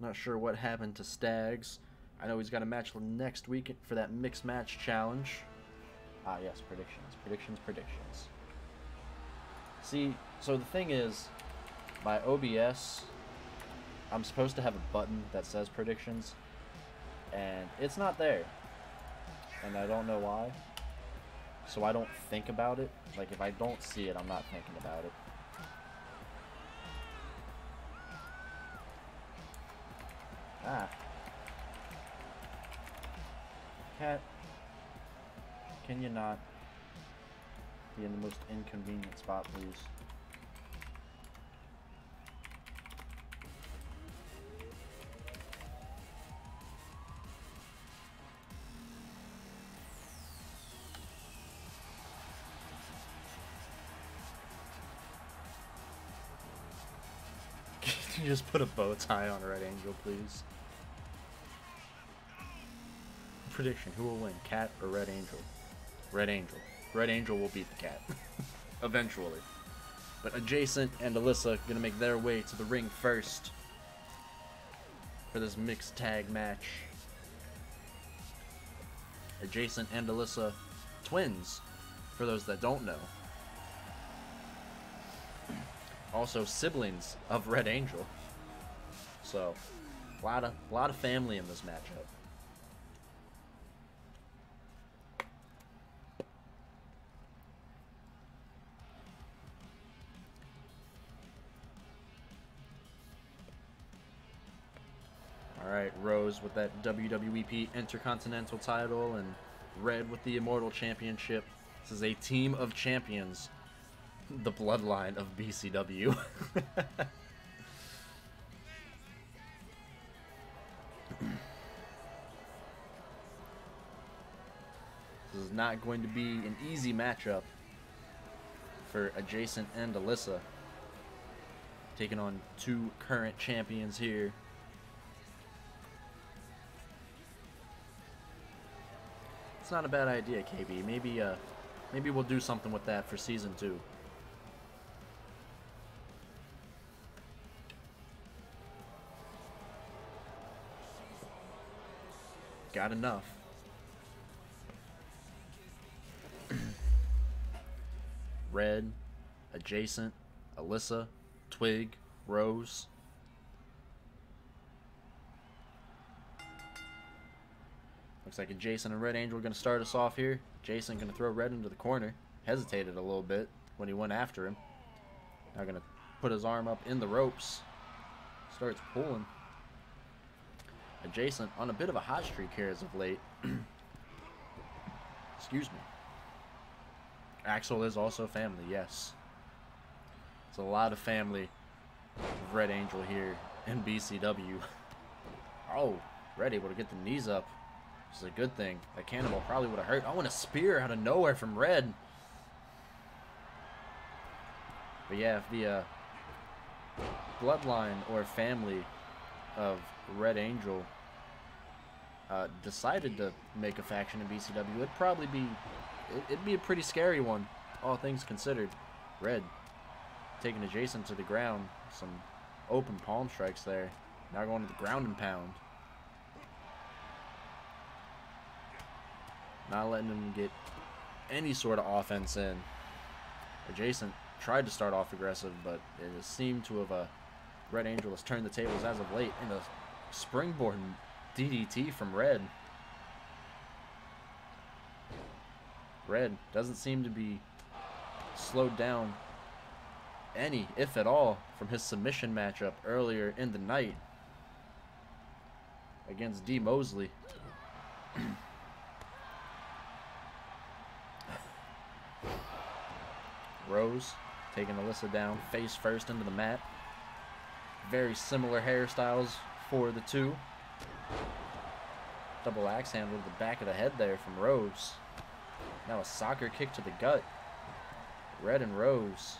Not sure what happened to Stags. I know he's got a match next week for that mixed match challenge. Ah, yes, predictions, predictions, predictions. See, so the thing is, my OBS, I'm supposed to have a button that says predictions, and it's not there. And I don't know why. So I don't think about it. Like, if I don't see it, I'm not thinking about it. Ah. Cat, can you not be in the most inconvenient spot, please? Just put a bow tie on Red Angel, please? Prediction, who will win, Cat or Red Angel? Red Angel. Red Angel will beat the Cat. Eventually. But Ajaycent and Alyssa gonna make their way to the ring first for this mixed tag match. Ajaycent and Alyssa, twins, for those that don't know. Also siblings of Red Angel. So, a lot of, lot of family in this matchup. Alright, Rose with that WWEP Intercontinental title and Red with the Immortal Championship. This is a team of champions. The bloodline of BCW. this is not going to be an easy matchup for Ajaycent and Alyssa. Taking on two current champions here. It's not a bad idea, KB. Maybe uh maybe we'll do something with that for season 2. Got enough. Red, Ajaycent, Alyssa, Twig, Rose. Looks like Jason and Red Angel are going to start us off here. Jason going to throw Red into the corner. Hesitated a little bit when he went after him. Now going to put his arm up in the ropes. Starts pulling. Ajaycent on a bit of a hot streak here as of late. Excuse me. Axel is also family, yes. It's a lot of family of Red Angel here in BCW. Oh, Red able to get the knees up. This is a good thing. That cannonball probably would have hurt. I want a spear out of nowhere from Red. But yeah, if the uh, bloodline or family of Red Angel uh, decided to make a faction in BCW, it'd probably be it'd be a pretty scary one, all things considered. Red taking Ajaycent to the ground, some open palm strikes there. Now going to the ground and pound. Not letting them get any sort of offense in. Ajaycent tried to start off aggressive, but it seemed to have a uh, Red Angel has turned the tables as of late in a springboard DDT from Red. Red doesn't seem to be slowed down any, if at all, from his submission matchup earlier in the night against D. Mosley. Rose taking Alyssa down face first into the mat. Very similar hairstyles for the two. Double axe handle to the back of the head there from Rose. Now a soccer kick to the gut. Red and Rose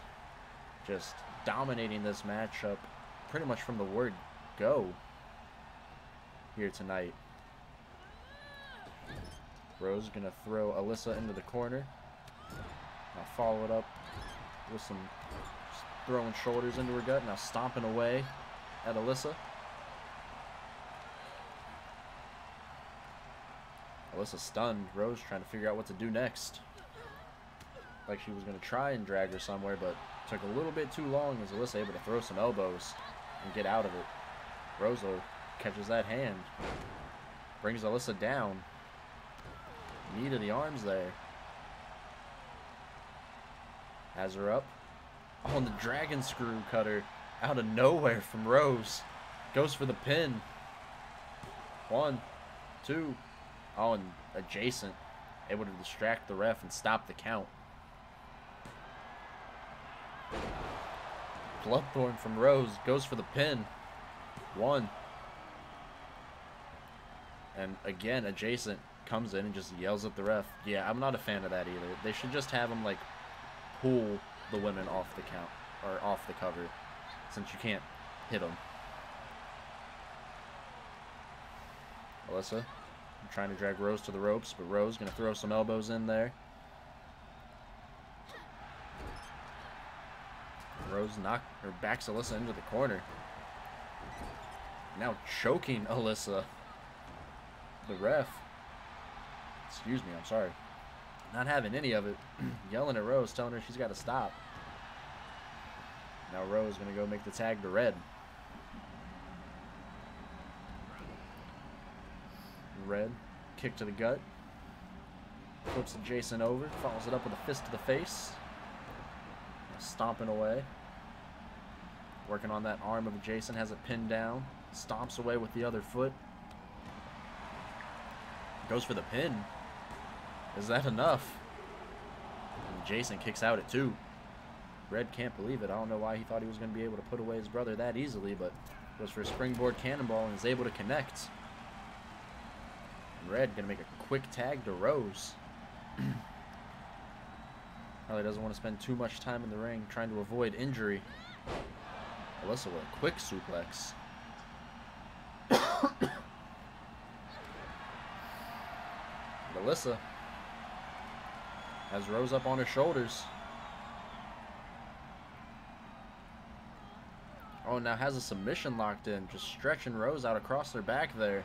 just dominating this matchup pretty much from the word go here tonight. Rose is gonna throw Alyssa into the corner. Now follow it up with some throwing shoulders into her gut. Now stomping away at Alyssa. Alyssa stunned. Rose trying to figure out what to do next. Like she was going to try and drag her somewhere, but took a little bit too long as Alyssa able to throw some elbows and get out of it. Rose catches that hand. Brings Alyssa down. Knee to the arms there. Has her up. And the dragon screw cutter out of nowhere from Rose. Goes for the pin. One, two. Oh, and Ajaycent. Able to distract the ref and stop the count. Bloodthorn from Rose goes for the pin. One. And again, Ajaycent comes in and just yells at the ref. Yeah, I'm not a fan of that either. They should just have him like pull the women off the count or off the cover since you can't hit them. Alyssa trying to drag Rose to the ropes, but Rose gonna throw some elbows in there. Rose knock or backs Alyssa into the corner. Now choking Alyssa. The ref. Excuse me, I'm sorry. Not having any of it. Yelling at Rose, telling her she's got to stop. Now Rose gonna go make the tag to Red. Red, kick to the gut. Flips Jason over, follows it up with a fist to the face. Stomping away. Working on that arm of Jason, has it pinned down. Stomps away with the other foot. Goes for the pin. Is that enough? And Jason kicks out at two. Red can't believe it. I don't know why he thought he was going to be able to put away his brother that easily, but goes for a springboard cannonball and is able to connect. Red to make a quick tag to Rose. Probably doesn't want to spend too much time in the ring trying to avoid injury. Alyssa with a quick suplex. Alyssa has Rose up on her shoulders. Oh, now has a submission locked in, just stretching Rose out across her back there.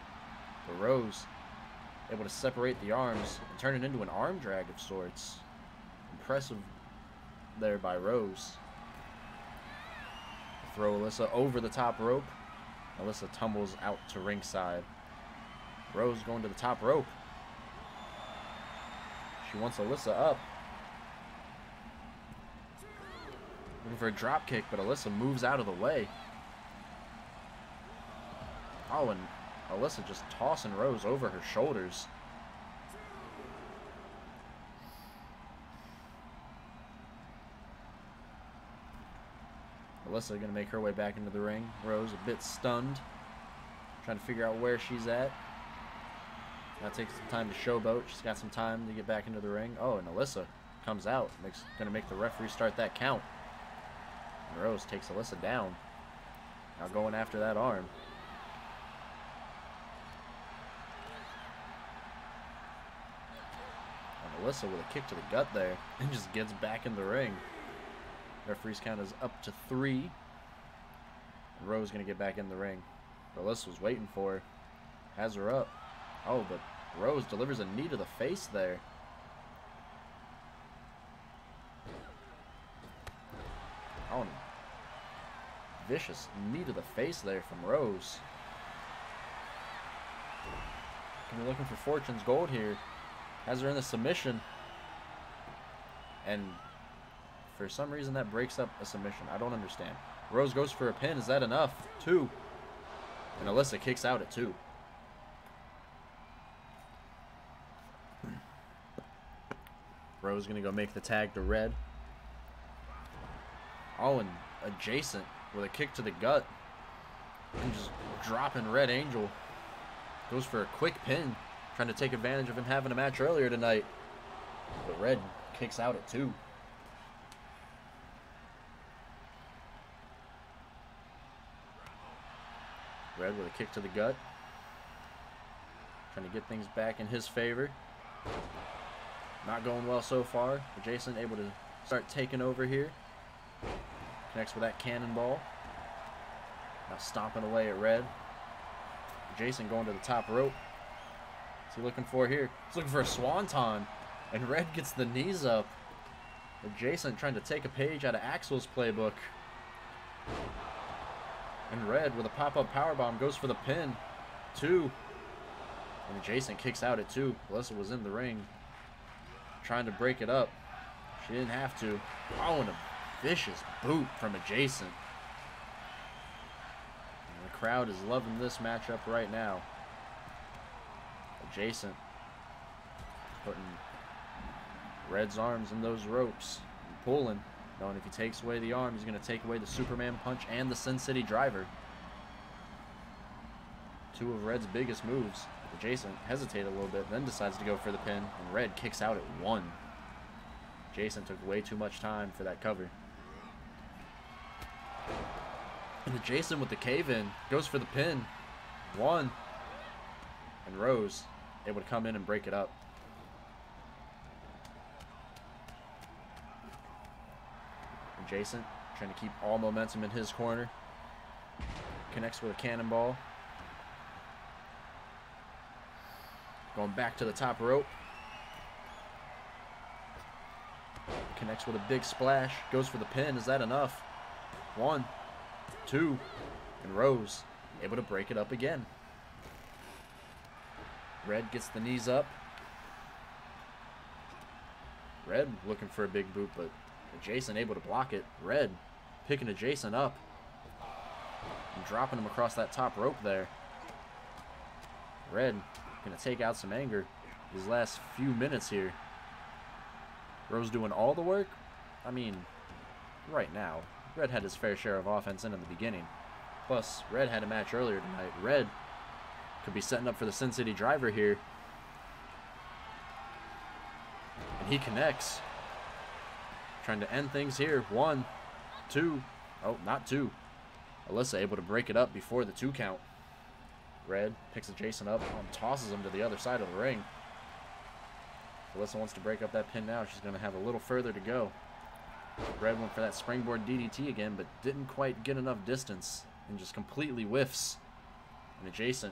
But Rose able to separate the arms and turn it into an arm drag of sorts. Impressive there by Rose. Throw Alyssa over the top rope. Alyssa tumbles out to ringside. Rose going to the top rope. She wants Alyssa up. Looking for a drop kick, but Alyssa moves out of the way. Oh, and Alyssa just tossing Rose over her shoulders. Alyssa gonna make her way back into the ring. Rose a bit stunned. Trying to figure out where she's at. Now takes some time to showboat. She's got some time to get back into the ring. Oh, and Alyssa comes out. Makes gonna make the referee start that count. And Rose takes Alyssa down. Now going after that arm. Alyssa with a kick to the gut there. And just gets back in the ring. Referee's count is up to three. Rose gonna get back in the ring. Alyssa was waiting for her. Has her up. Oh, but Rose delivers a knee to the face there. Oh, vicious knee to the face there from Rose. Can be looking for Fortune's gold here. Has her in the submission. And for some reason that breaks up a submission. I don't understand. Rose goes for a pin. Is that enough? Two. And Alyssa kicks out at two. Rose gonna go make the tag to red. Oh, and Ajaycent with a kick to the gut. And just dropping Red Angel. Goes for a quick pin. Trying to take advantage of him having a match earlier tonight. But Red kicks out at two. Red with a kick to the gut. Trying to get things back in his favor. Not going well so far. But Jason able to start taking over here. Connects with that cannonball. Now stomping away at Red. Jason going to the top rope. He looking for here? He's looking for a swanton. And Red gets the knees up. Ajaycent trying to take a page out of Axel's playbook. And Red with a pop-up powerbomb goes for the pin. Two. And Jason kicks out at two. Alyssa was in the ring. Trying to break it up. She didn't have to. Oh, and a vicious boot from Ajaycent. And the crowd is loving this matchup right now. Ajaycent putting Red's arms in those ropes and pulling. Knowing if he takes away the arm, he's going to take away the Superman punch and the Sin City driver. Two of Red's biggest moves. Jason hesitated a little bit, then decides to go for the pin, and Red kicks out at one. Jason took way too much time for that cover. And the Jason with the cave in goes for the pin. One. And Rose able to come in and break it up. And Jason trying to keep all momentum in his corner. Connects with a cannonball. Going back to the top rope. Connects with a big splash. Goes for the pin. Is that enough? One, two, and Rose able to break it up again. Red gets the knees up. Red looking for a big boot, but Jason able to block it. Red picking Jason up and dropping him across that top rope there. Red gonna take out some anger these last few minutes here. Rose doing all the work? I mean, right now. Red had his fair share of offense in in the beginning. Plus, Red had a match earlier tonight. Red could be setting up for the Sin City driver here. And he connects. Trying to end things here. One, two. Oh, not two. Alyssa able to break it up before the two count. Red picks Jason up and tosses him to the other side of the ring. Alyssa wants to break up that pin now. She's going to have a little further to go. Red went for that springboard DDT again, but didn't quite get enough distance and just completely whiffs. And Ajaycent,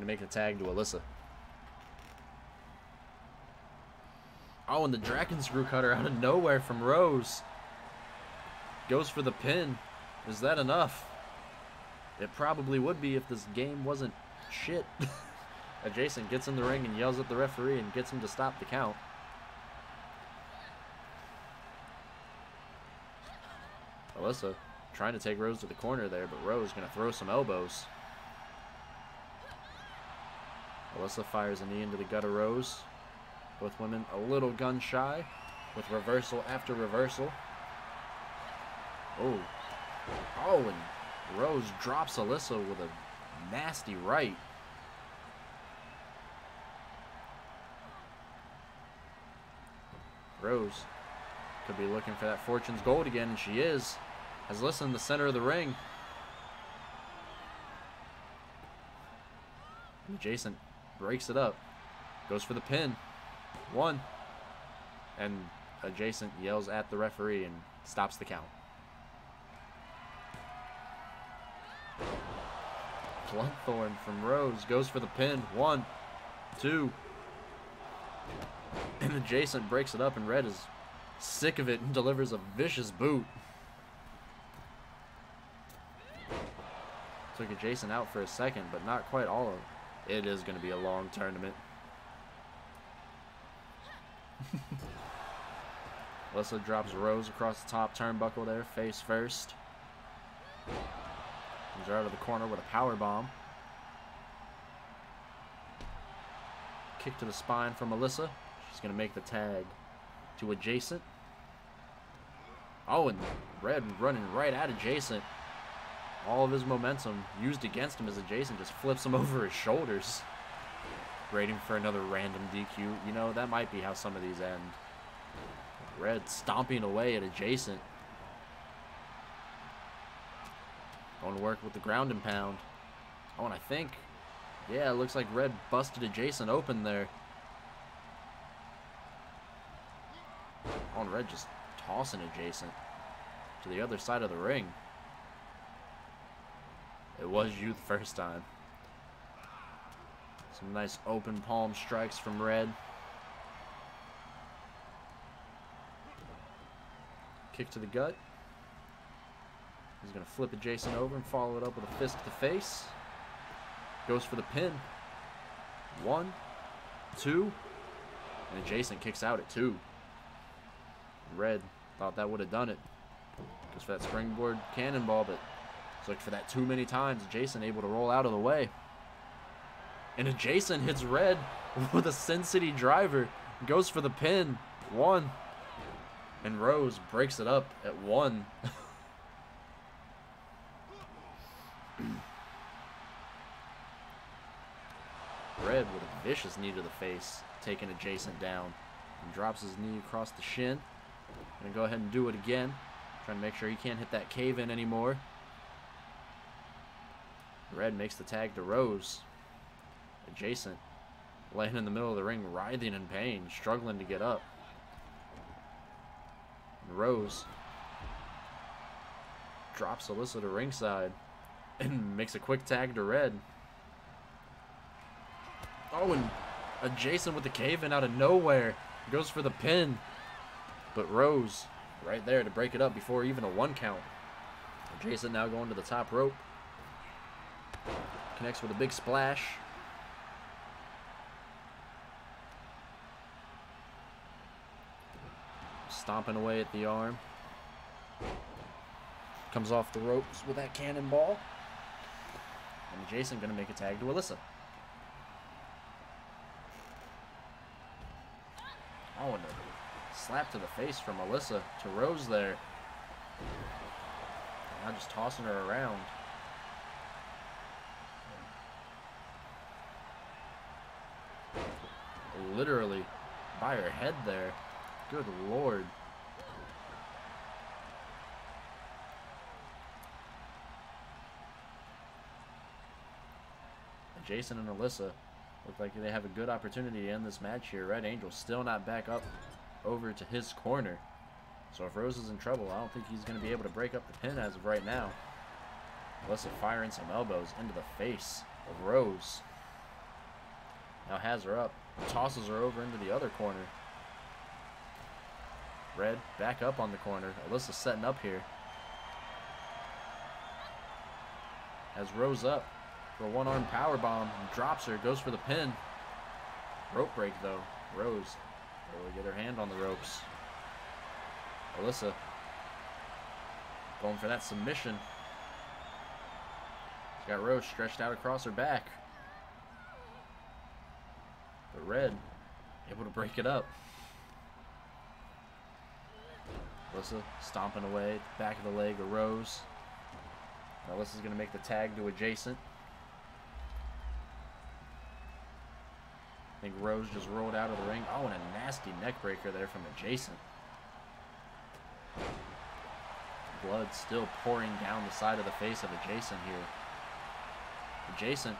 to make the tag to Alyssa. Oh, and the Dragon Screw Cutter out of nowhere from Rose. Goes for the pin. Is that enough? It probably would be if this game wasn't shit. Ajaycent gets in the ring and yells at the referee and gets him to stop the count. Alyssa trying to take Rose to the corner there, but Rose going to throw some elbows. Alyssa fires a knee into the gut of Rose. Both women a little gun shy with reversal after reversal. Oh. Oh, and Rose drops Alyssa with a nasty right. Rose could be looking for that Fortune's Gold again, and she is. Has Alyssa in the center of the ring. And Jason breaks it up. Goes for the pin. One. And Ajaycent yells at the referee and stops the count. Bluntthorn from Rose goes for the pin. One. two. And Ajaycent breaks it up, and Red is sick of it and delivers a vicious boot. Took Ajaycent out for a second, but not quite all of it. It is going to be a long tournament. Alyssa drops Rose across the top turnbuckle there, face first. Comes out of the corner with a power bomb. Kick to the spine from Alyssa. She's going to make the tag to Ajaycent. Oh, and Red running right at Ajaycent. All of his momentum used against him as Ajaycent just flips him over his shoulders. Waiting for another random DQ. You know, that might be how some of these end. Red stomping away at Ajaycent. Going to work with the ground and pound. Oh, and I think, yeah, it looks like Red busted Ajaycent open there. Oh, and Red just tossing Ajaycent to the other side of the ring. It was you the first time. Some nice open palm strikes from Red. Kick to the gut. He's going to flip Ajaycent over and follow it up with a fist to the face. Goes for the pin. One, two, and Ajaycent kicks out at two. Red thought that would have done it. Goes for that springboard cannonball, but looked for that too many times. Jason able to roll out of the way. And Ajaycent hits Red with a Sin City driver. Goes for the pin. One. And Rose breaks it up at one. Red with a vicious knee to the face, taking Ajaycent down. And drops his knee across the shin. Gonna go ahead and do it again. Trying to make sure he can't hit that cave in anymore. Red makes the tag to Rose. Ajaycent. Laying in the middle of the ring, writhing in pain, struggling to get up. And Rose drops Alyssa to ringside and makes a quick tag to Red. Oh, and Ajaycent with the cave in out of nowhere. Goes for the pin. But Rose right there to break it up before even a one count. Ajaycent now going to the top rope. Connects with a big splash. Stomping away at the arm. Comes off the ropes with that cannonball. And Jason gonna make a tag to Alyssa. Oh, and a slap to the face from Alyssa to Rose there. Now just tossing her around. Literally by her head there. Good lord. Jason and Alyssa look like they have a good opportunity to end this match here. Red Angel still not back up over to his corner. So if Rose is in trouble, I don't think he's going to be able to break up the pin as of right now. Alyssa firing some elbows into the face of Rose. Now has her up. Tosses her over into the other corner. Red back up on the corner. Alyssa setting up here. Has Rose up for a one-arm power bomb. Drops her. Goes for the pin. Rope break though. Rose will get her hand on the ropes. Alyssa going for that submission. She's got Rose stretched out across her back. But Red able to break it up. Alyssa stomping away, back of the leg of Rose. Now Alyssa's going to make the tag to Ajaycent. I think Rose just rolled out of the ring. Oh, and a nasty neck breaker there from Ajaycent. Blood still pouring down the side of the face of Ajaycent here. Ajaycent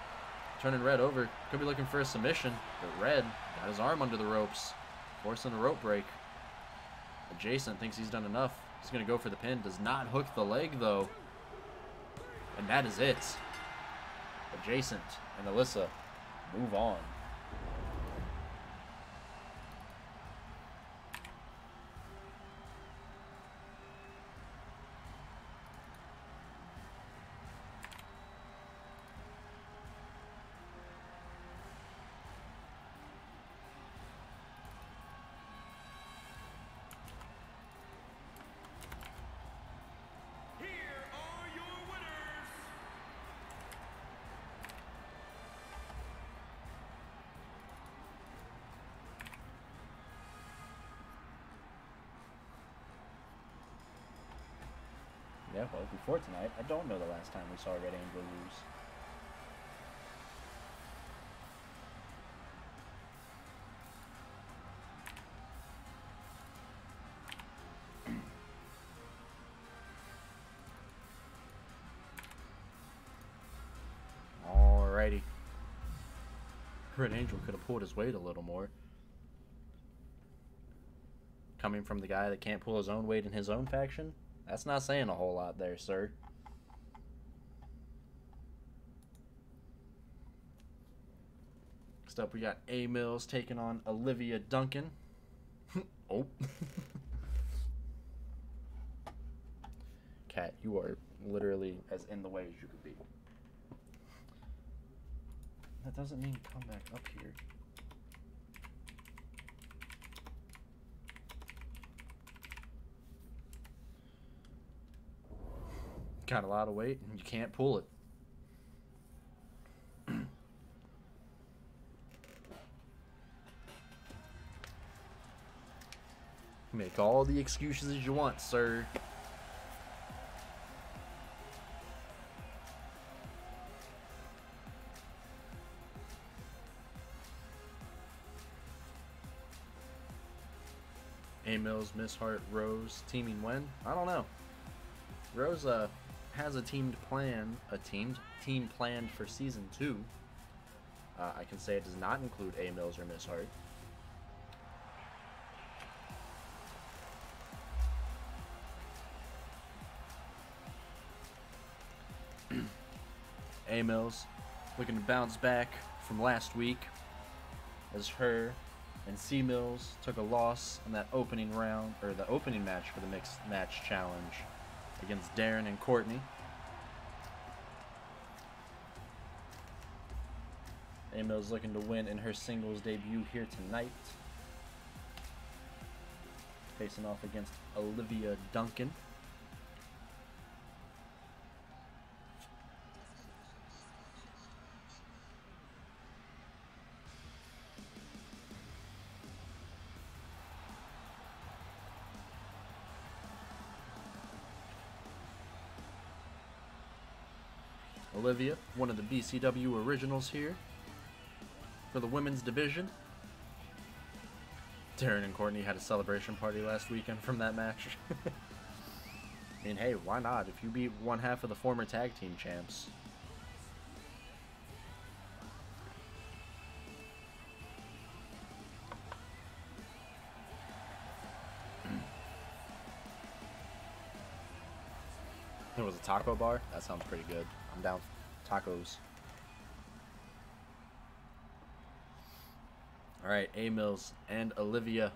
turning Red over. Could be looking for a submission, but Red got his arm under the ropes, forcing a rope break. Ajaycent thinks he's done enough. He's going to go for the pin. Does not hook the leg, though. And that is it. Ajaycent and Alyssa move on. Yeah, well, before tonight, I don't know the last time we saw Red Angel lose. Alrighty. Red Angel could have pulled his weight a little more. Coming from the guy that can't pull his own weight in his own faction, that's not saying a whole lot there, sir. Next up, we got Amillz taking on Olivia Duncan. oh. Cat, you are literally as in the way as you could be. That doesn't mean come back up here. Got a lot of weight and you can't pull it. Make all the excuses you want, sir. Amillz, Miss Hart, Rose, teaming when? I don't know. Rose uh, has a teamed plan, a teamed team planned for season two. Uh, I can say it does not include Amillz or Miss Hart. Amillz looking to bounce back from last week as her and C Mills took a loss in that opening round or the opening match for the mixed match challenge against Darren and Courtney. Amillz looking to win in her singles debut here tonight. Facing off against Olivia Duncan. Olivia, one of the BCW originals here for the women's division. Darren and Courtney had a celebration party last weekend from that match. I mean, hey, why not? If you beat one half of the former tag team champs. There was a taco bar? That sounds pretty good. I'm down tacos. Alright, Amillz and Olivia.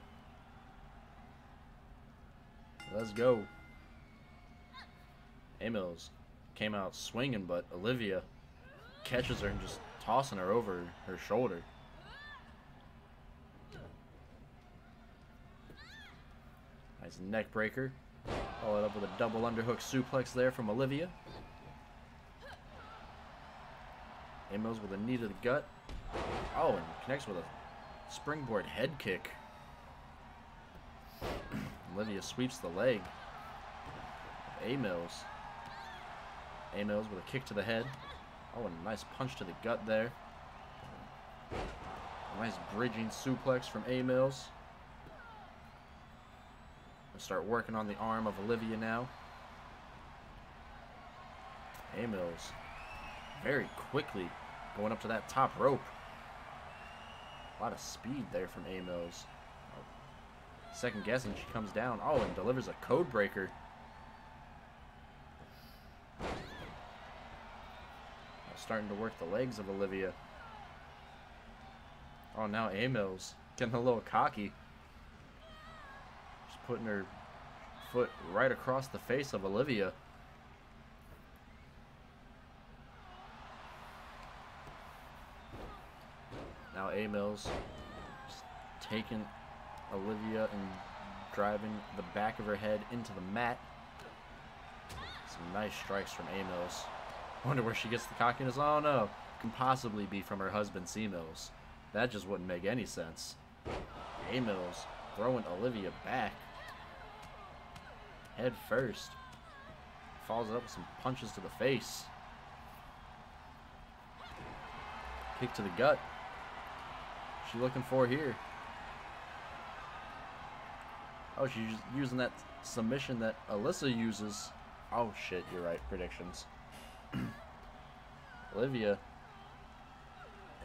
Let's go. Amillz came out swinging, but Olivia catches her and just tossing her over her shoulder. Nice neck breaker. Followed up with a double underhook suplex there from Olivia. Amos with a knee to the gut. Oh, and connects with a springboard head kick. Olivia sweeps the leg. Amillz. A Mills with a kick to the head. Oh, and a nice punch to the gut there. A nice bridging suplex from Amillz. We'll start working on the arm of Olivia now. Amillz very quickly going up to that top rope. A lot of speed there from Amillz. Second guessing, she comes down. Oh, and delivers a code breaker. Starting to work the legs of Olivia. Oh, now Amillz getting a little cocky. Just putting her foot right across the face of Olivia. Now Amillz taking Olivia and driving the back of her head into the mat. Some nice strikes from Amillz. Wonder where she gets the cockiness. Oh no, can possibly be from her husband C Mills. That just wouldn't make any sense. Amillz throwing Olivia back. Head first. follows it up with some punches to the face. Kick to the gut. Looking for here? Oh, she's using that submission that Alyssa uses. Oh shit, you're right. Predictions. Olivia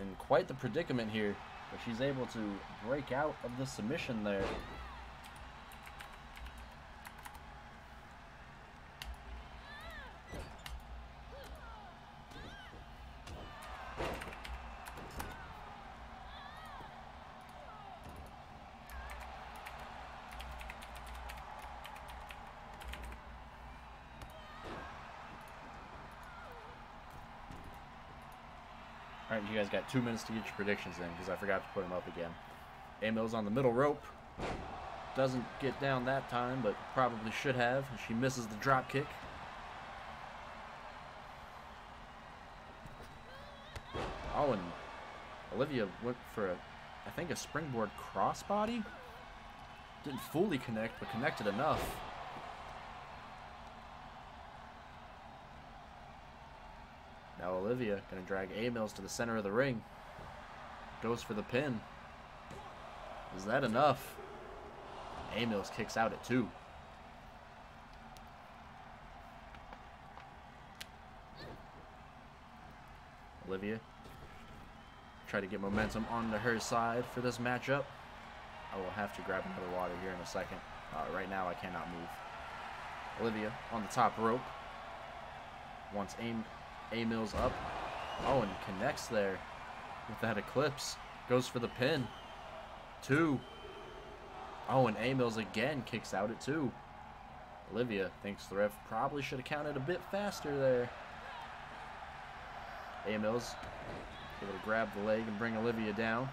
in quite the predicament here, but she's able to break out of the submission there. You guys got two minutes to get your predictions in because I forgot to put them up again. Amil's on the middle rope. Doesn't get down that time, but probably should have. She misses the drop kick. Oh, and Olivia went for a, I think a springboard crossbody. Didn't fully connect, but connected enough. Olivia gonna drag Amillz to the center of the ring. Goes for the pin. Is that enough? Amillz kicks out at two. Olivia try to get momentum onto her side for this matchup. I will have to grab another water here in a second. Uh, right now I cannot move. Olivia on the top rope. Wants aim a Mills up. Oh, and connects there with that Eclipse. Goes for the pin. Two. Oh, and Amillz again kicks out at two. Olivia thinks the ref probably should have counted a bit faster there. Amillz able to grab the leg and bring Olivia down.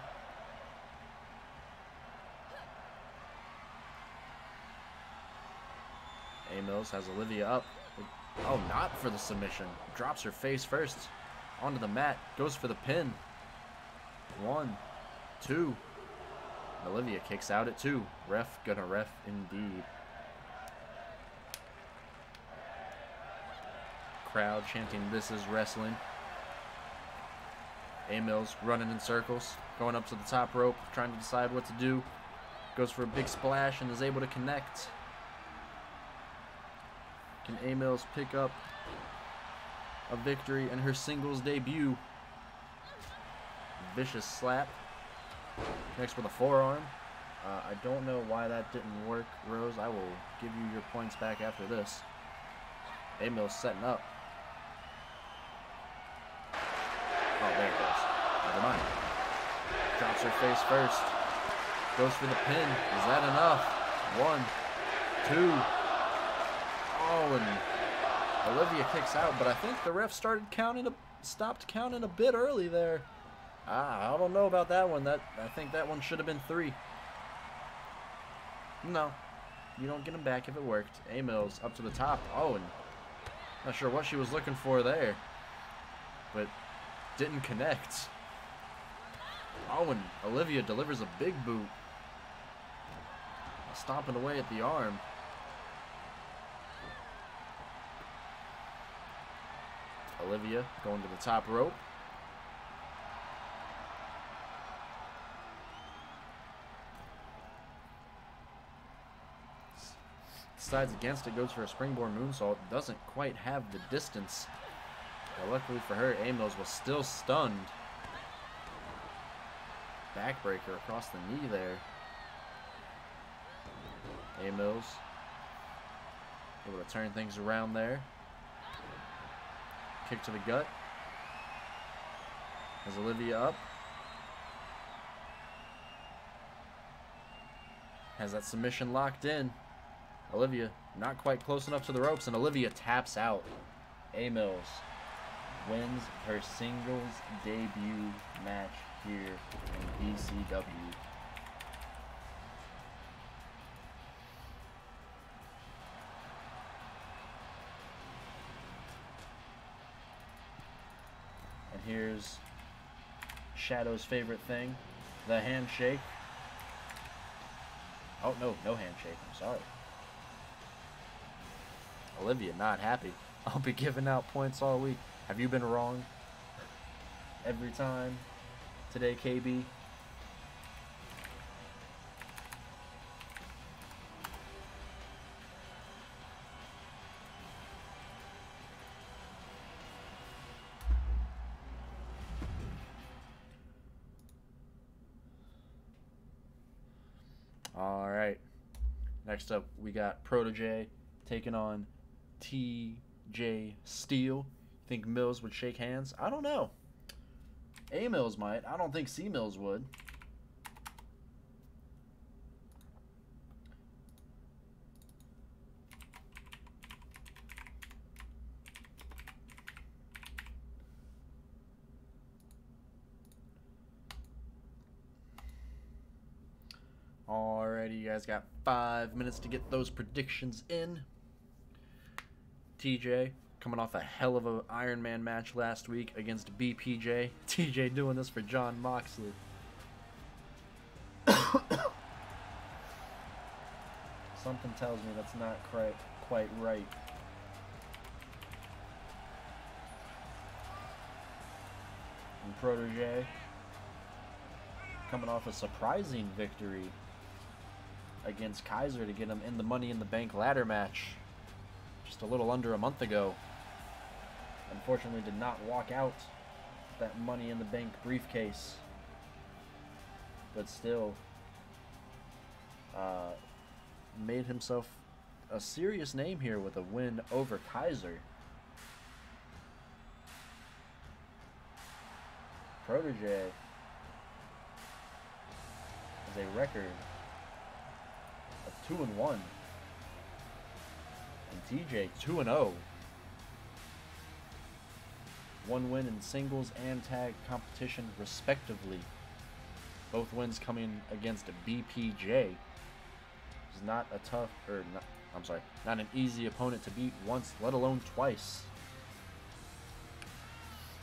Amillz has Olivia up. Oh, not for the submission. Drops her face first onto the mat. Goes for the pin. One, two. Olivia kicks out at two. Ref gonna ref indeed. Crowd chanting, this is wrestling. Amillz running in circles, going up to the top rope, trying to decide what to do. Goes for a big splash and is able to connect. Can A pick up a victory in her singles debut? Vicious slap. Next with a forearm. Uh, I don't know why that didn't work, Rose. I will give you your points back after this. A setting up. Oh, there it goes. Never mind. Drops her face first. Goes for the pin. Is that enough? One, two. Oh, and Olivia kicks out, but I think the ref started counting a stopped counting a bit early there. Ah, I don't know about that one. That I think that one should have been three. No, you don't get him back if it worked. Amillz up to the top. Oh, and not sure what she was looking for there, but didn't connect. Oh, and Olivia delivers a big boot, stomping away at the arm. Olivia going to the top rope. Decides against it, goes for a springboard moonsault. Doesn't quite have the distance. But luckily for her, Amos was still stunned. Backbreaker across the knee there. Amos able to turn things around there. Kick to the gut. Has Olivia up. Has that submission locked in. Olivia not quite close enough to the ropes, and Olivia taps out. Amillz wins her singles debut match here in BCW. Here's Shadow's favorite thing, the handshake. Oh, no, no handshake. I'm sorry. Olivia not happy. I'll be giving out points all week. Have you been wrong? Every time? Today, KB? All right. Next up, we got ProtoJay taking on TJ Steele. Think Mills would shake hands? I don't know. Amillz might. I don't think C Mills would. Alrighty, you guys got five minutes to get those predictions in. TJ coming off a hell of a Iron Man match last week against BPJ. TJ doing this for Jon Moxley. Something tells me that's not quite quite right. And ProtoJay coming off a surprising victory against Kaiser to get him in the Money in the Bank ladder match just a little under a month ago. Unfortunately, did not walk out that Money in the Bank briefcase, but still uh, made himself a serious name here with a win over Kaiser. ProtoJay has a record two and one, and TJ two and zero. One win in singles and tag competition, respectively. Both wins coming against BPJ. Is not a tough, or not, I'm sorry, not an easy opponent to beat once, let alone twice.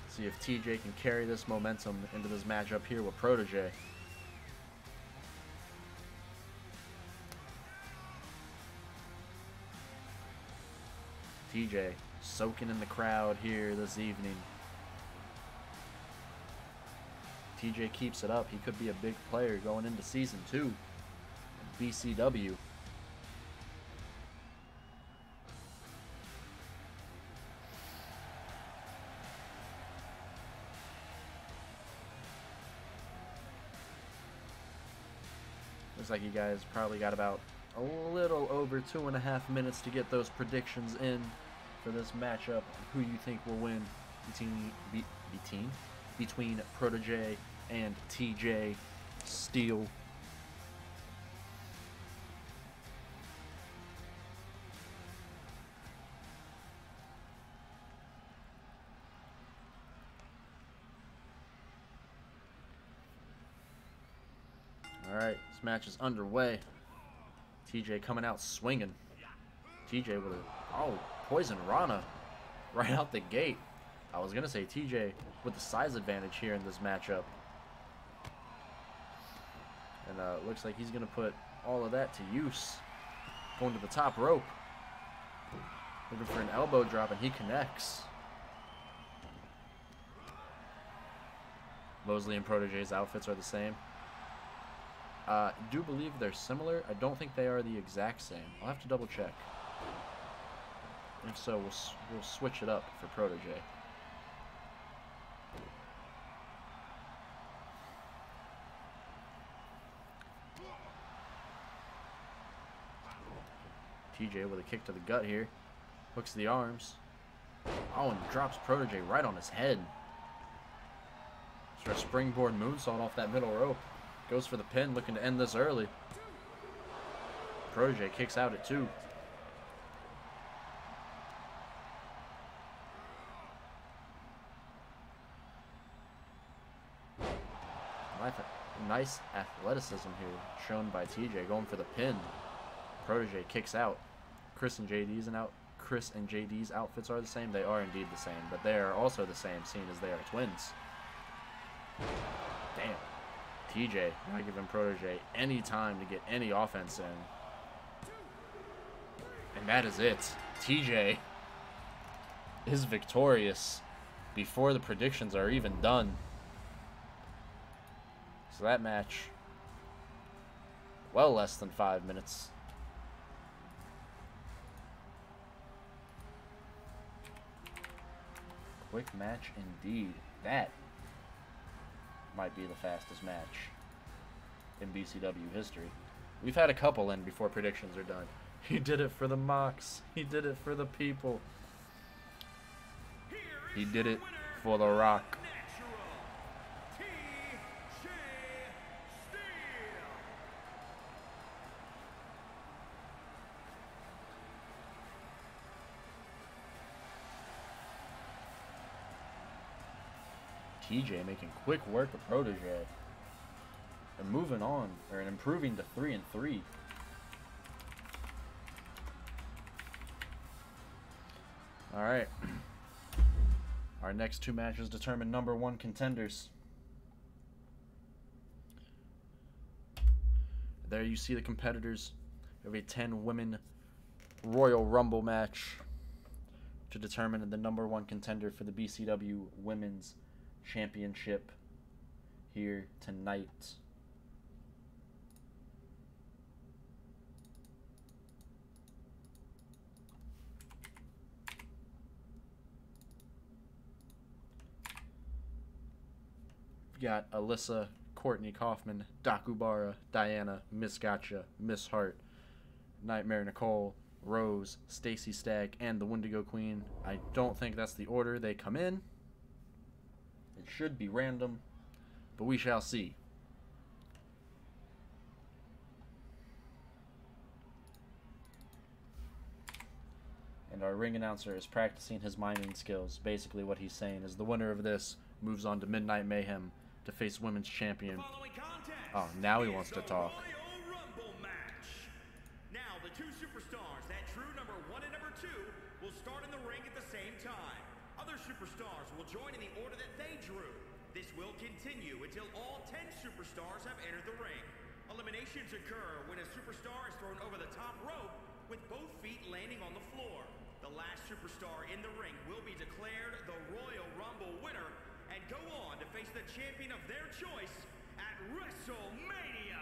See if TJ can carry this momentum into this matchup here with ProtoJay. TJ soaking in the crowd here this evening. TJ keeps it up. He could be a big player going into season two. BCW. Looks like you guys probably got about a little over two and a half minutes to get those predictions in for this matchup. Who do you think will win between be, between between ProtoJay and TJ Steele? All right, this match is underway. TJ coming out swinging. TJ with a oh poison Rana right out the gate. I was gonna say TJ with the size advantage here in this matchup, and uh, looks like he's gonna put all of that to use. Going to the top rope, looking for an elbow drop, and he connects. Mosley and ProtoJay's outfits are the same. Uh, do believe they're similar. I don't think they are the exact same. I'll have to double check. If so, we'll, we'll switch it up for ProtoJay. TJ with a kick to the gut here. Hooks the arms. Oh, and drops ProtoJay right on his head. For a springboard moonsault off that middle rope. Goes for the pin, looking to end this early. ProtoJay kicks out at two. Nice- athleticism here shown by TJ going for the pin. ProtoJay kicks out. Chris and JD's and out. Chris and JD's outfits are the same. They are indeed the same, but they are also the same, seeing as they are twins. Damn. TJ not giving ProtoJay any time to get any offense in. And that is it. TJ is victorious before the predictions are even done. So that match, well less than five minutes. Quick match indeed. That might be the fastest match in BCW history. We've had a couple in before predictions are done. He did it for the mocks. He did it for the people. He did it for The Rock. TJ making quick work of ProtoJay. And moving on, or improving to three and three. All right. Our next two matches determine number one contenders. There you see the competitors of a 10 women Royal Rumble match to determine the number one contender for the BCW Women's Championship here tonight. We've got Alyssa, Courtney Kaufman, Dakubara, Diana, Miss Gotcha, Miss Hart, Nightmare Nicole, Rose, Stacy Stagg, and the Wendigo Queen. I don't think that's the order they come in. It should be random, but we shall see. And our ring announcer is practicing his miming skills. Basically, what he's saying is the winner of this moves on to Midnight Mayhem to face Women's Champion. Oh, now he wants to talk. Continue until all 10 superstars have entered the ring. Eliminations occur when a superstar is thrown over the top rope with both feet landing on the floor. The last superstar in the ring will be declared the Royal Rumble winner and go on to face the champion of their choice at WrestleMania.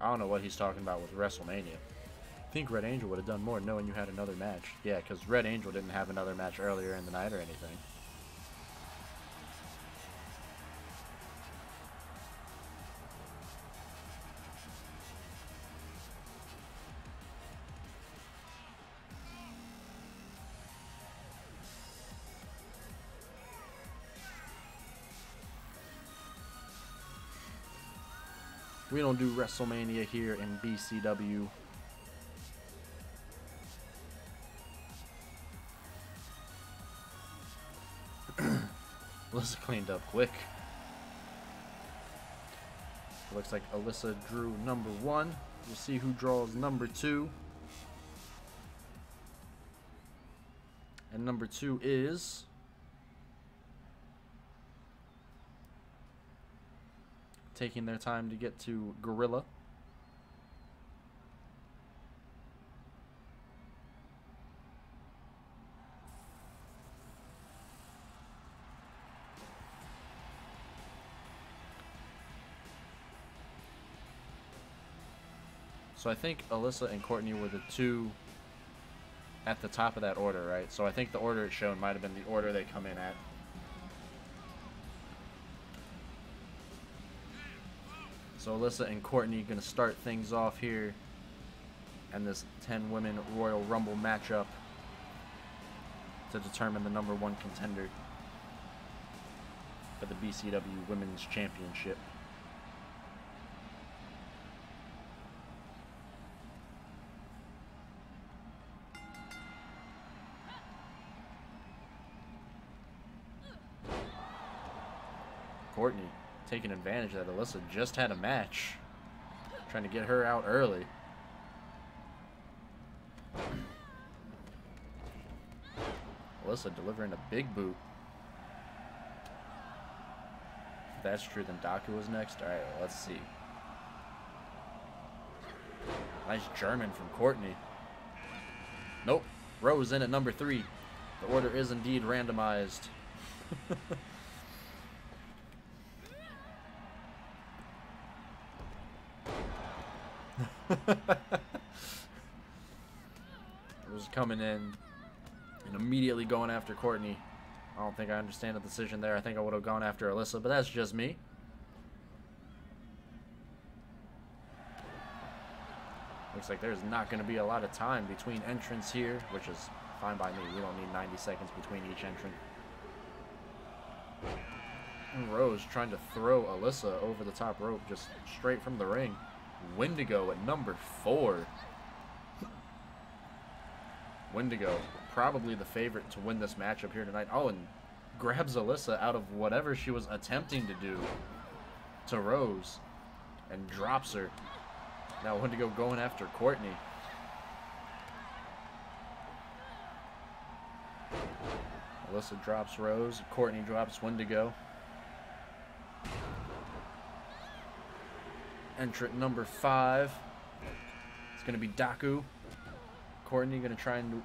I don't know what he's talking about with WrestleMania. I think Red Angel would have done more knowing you had another match. Yeah, because Red Angel didn't have another match earlier in the night or anything. We don't do WrestleMania here in BCW. Alyssa cleaned up quick. Looks like Alyssa drew number one. We'll see who draws number two. And number two is. Taking their time to get to Gorilla. So I think Alyssa and Courtney were the two at the top of that order, right? So I think the order it's shown might have been the order they come in at. So Alyssa and Courtney gonna start things off here and this 10 women Royal Rumble matchup to determine the number one contender for the BCW Women's Championship. Courtney taking advantage that Alyssa just had a match. Trying to get her out early. Alyssa delivering a big boot. If that's true, then Daku was next. Alright, let's see. Nice German from Courtney. Nope. Rose in at number three. The order is indeed randomized. Rose coming in and immediately going after Courtney. I don't think I understand the decision there. I think I would have gone after Alyssa, but that's just me. Looks like there's not going to be a lot of time between entrants here, which is fine by me. We don't need 90 seconds between each entrant. Rose trying to throw Alyssa over the top rope just straight from the ring. Wendigo at number four. Wendigo, probably the favorite to win this matchup here tonight. Oh, and grabs Alyssa out of whatever she was attempting to do to Rose and drops her. Now Wendigo going after Courtney. Alyssa drops Rose. Courtney drops Wendigo. Entrant number five. It's going to be Daku. Courtney going to try and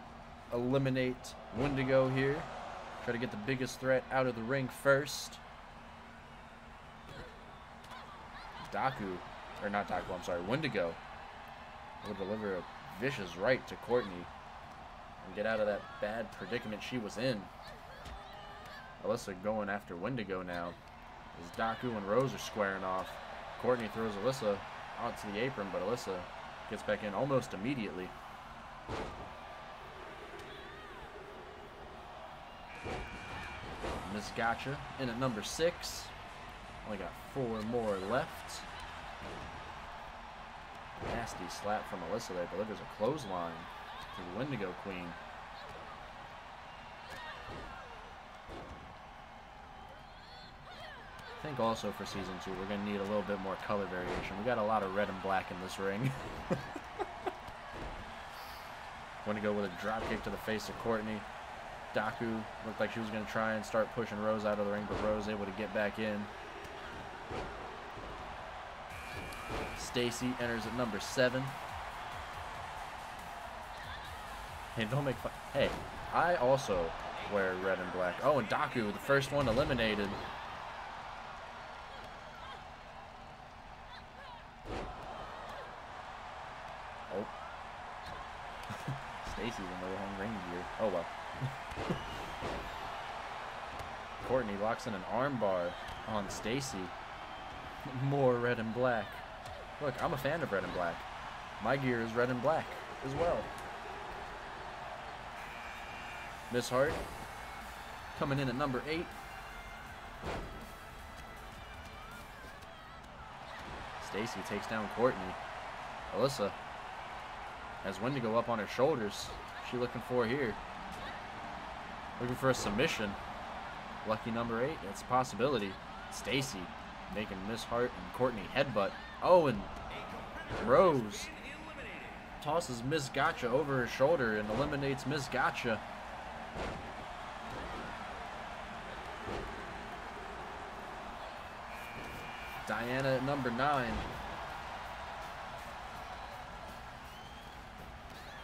eliminate Wendigo here. Try to get the biggest threat out of the ring first. Daku, or not Daku, I'm sorry, Wendigo will deliver a vicious right to Courtney and get out of that bad predicament she was in. Alyssa going after Wendigo now. As Daku and Rose are squaring off. Courtney throws Alyssa out to the apron, but Alyssa gets back in almost immediately. Miss Gotcha in at number six. Only got four more left. Nasty slap from Alyssa there. Delivers a clothesline to the Wendigo Queen. I think also for season two, we're going to need a little bit more color variation. We got a lot of red and black in this ring. Going to go with a drop kick to the face of Courtney. Daku looked like she was going to try and start pushing Rose out of the ring, but Rose able to get back in. Stacy enters at number seven. Hey, don't make fun. Hey, I also wear red and black. Oh, and Daku, the first one eliminated. Oh. Stacy's in the wrong ring gear. Oh well. Courtney locks in an armbar on Stacy. More red and black. Look, I'm a fan of red and black. My gear is red and black as well. Miss Hart coming in at number eight. Stacy takes down Courtney. Alyssa has Wendigo up on her shoulders. She looking for here. Looking for a submission. Lucky number eight. That's a possibility. Stacy making Miss Hart and Courtney headbutt. Oh, and Rose tosses Miss Gotcha over her shoulder and eliminates Miss Gotcha. Diana at number nine.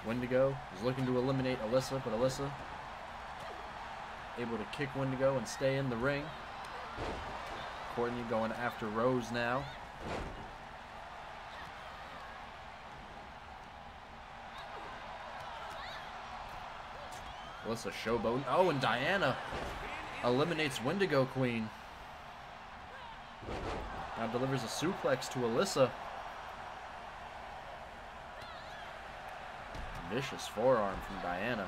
Wendigo is looking to eliminate Alyssa, but Alyssa able to kick Wendigo and stay in the ring. Courtney going after Rose now. Alyssa showboat. Oh, and Diana eliminates Wendigo Queen. Now delivers a suplex to Alyssa. Vicious forearm from Diana.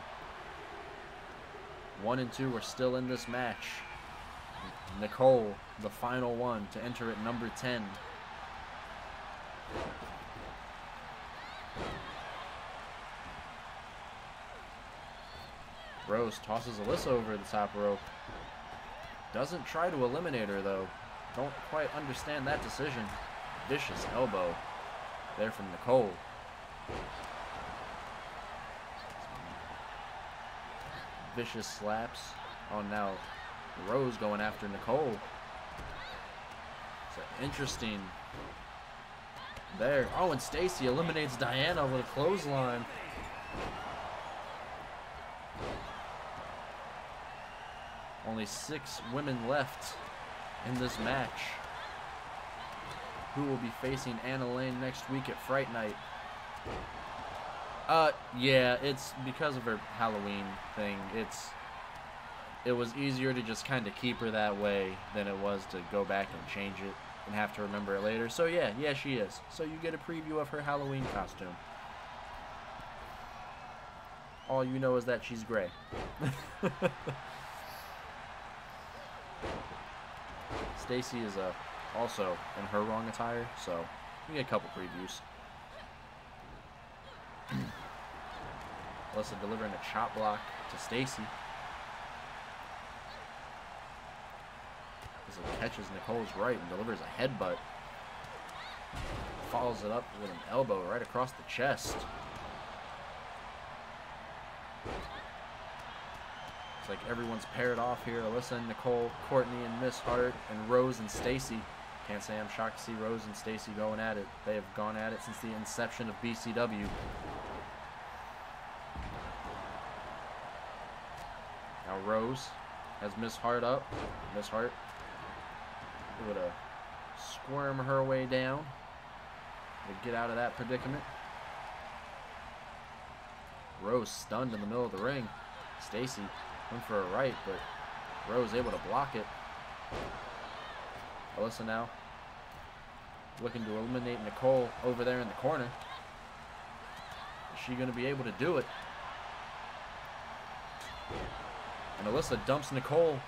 One and two are still in this match. Nicole, the final one, to enter at number 10. Rose tosses Alyssa over the top rope. Doesn't try to eliminate her, though. Don't quite understand that decision. Vicious elbow there from Nicole. vicious slaps. Oh, now Rose going after Nicole. It's an interesting there. Oh, and Stacy eliminates Diana with a clothesline. Only six women left in this match. Who will be facing Anna Lane next week at Fright Night. Uh, yeah, it's because of her Halloween thing. It's it was easier to just kind of keep her that way than it was to go back and change it and have to remember it later. So yeah, yeah, she is. So you get a preview of her Halloween costume. All you know is that she's gray. Stacy is uh, also in her wrong attire, so we get a couple previews. Alyssa delivering a chop block to Stacy. As it catches Nicole's right and delivers a headbutt. Follows it up with an elbow right across the chest. It's like everyone's paired off here. Alyssa and Nicole, Courtney and Miss Hart, and Rose and Stacy. Can't say I'm shocked to see Rose and Stacy going at it. They have gone at it since the inception of BCW. Rose has Miss Hart up. Miss Hart able to uh, squirm her way down to get out of that predicament. Rose stunned in the middle of the ring. Stacy went for a right, but Rose able to block it. Alyssa now looking to eliminate Nicole over there in the corner. Is she going to be able to do it? And Alyssa dumps Nicole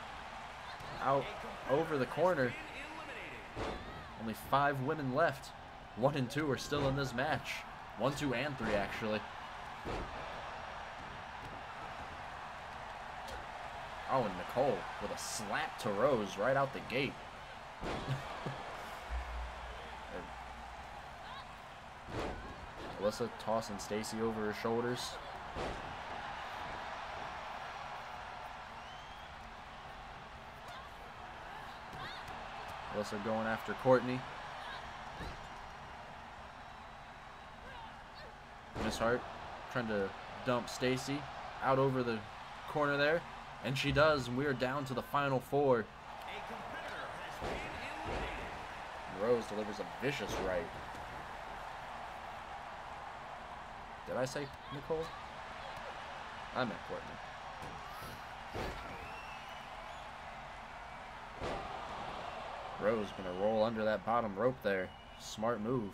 out over the corner. Only five women left. One and two are still in this match. One, two, and three, actually. Oh, and Nicole with a slap to Rose right out the gate. Alyssa tossing Stacy over her shoulders. Alyssa going after Courtney. Miss Hart trying to dump Stacy out over the corner there. And she does, and we are down to the final four. Rose delivers a vicious right. Did I say Nicole? I meant Courtney. Rose gonna roll under that bottom rope there. Smart move.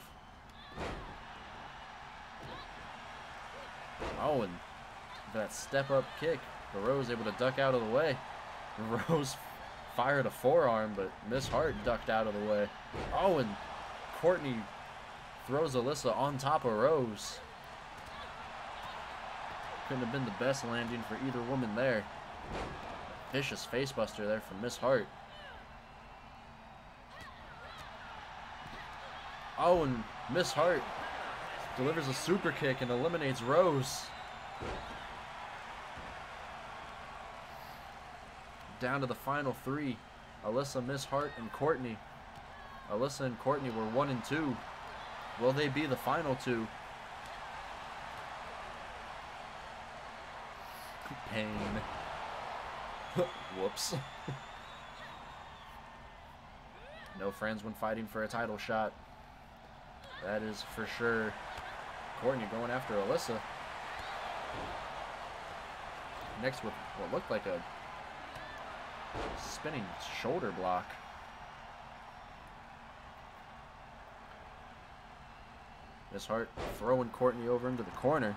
Oh, and that step up kick. Rose able to duck out of the way. Rose fired a forearm, but Miss Hart ducked out of the way. Oh, and Courtney throws Alyssa on top of Rose. Couldn't have been the best landing for either woman there. Vicious facebuster there from Miss Hart. Oh, and Miss Hart delivers a super kick and eliminates Rose. Down to the final three. Alyssa, Miss Hart, and Courtney. Alyssa and Courtney were one and two. Will they be the final two? Pain. Whoops. no friends when fighting for a title shot. That is for sure. Courtney going after Alyssa. Next with what looked like a spinning shoulder block. Miss Hart throwing Courtney over into the corner.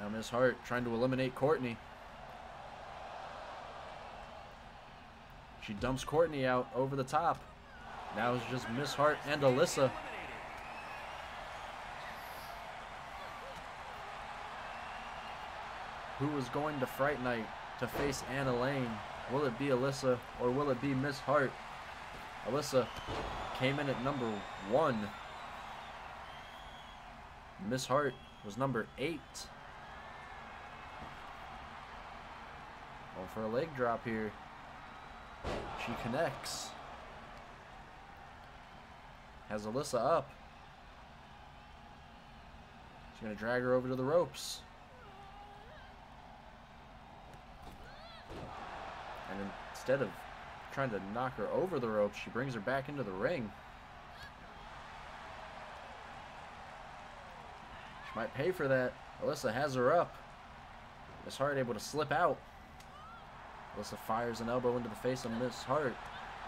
Now Miss Hart trying to eliminate Courtney. She dumps Courtney out over the top. Now it's just Miss Hart and Alyssa. Who is going to Fright Night to face Anna Lane? Will it be Alyssa or will it be Miss Hart? Alyssa came in at number one. Miss Hart was number eight. Going for a leg drop here. She connects. Has Alyssa up. She's going to drag her over to the ropes. And instead of trying to knock her over the ropes, she brings her back into the ring. She might pay for that. Alyssa has her up. Miss Hart able to slip out. Alyssa fires an elbow into the face of Miss Hart.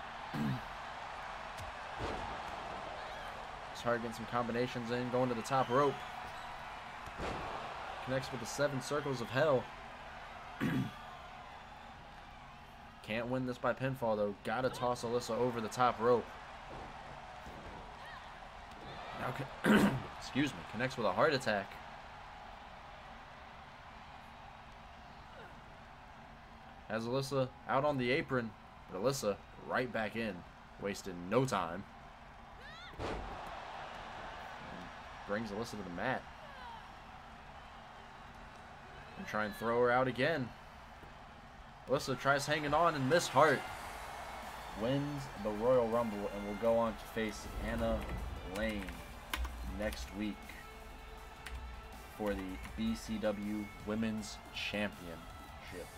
Miss Hart getting some combinations in, going to the top rope. Connects with the seven circles of hell. Can't win this by pinfall though. Gotta toss Alyssa over the top rope. Now, excuse me, connects with a heart attack. Has Alyssa out on the apron, but Alyssa right back in, wasting no time. And brings Alyssa to the mat. And try and throw her out again. Alyssa tries hanging on, and Miss Hart wins the Royal Rumble and will go on to face Anna Lane next week for the BCW Women's Championship.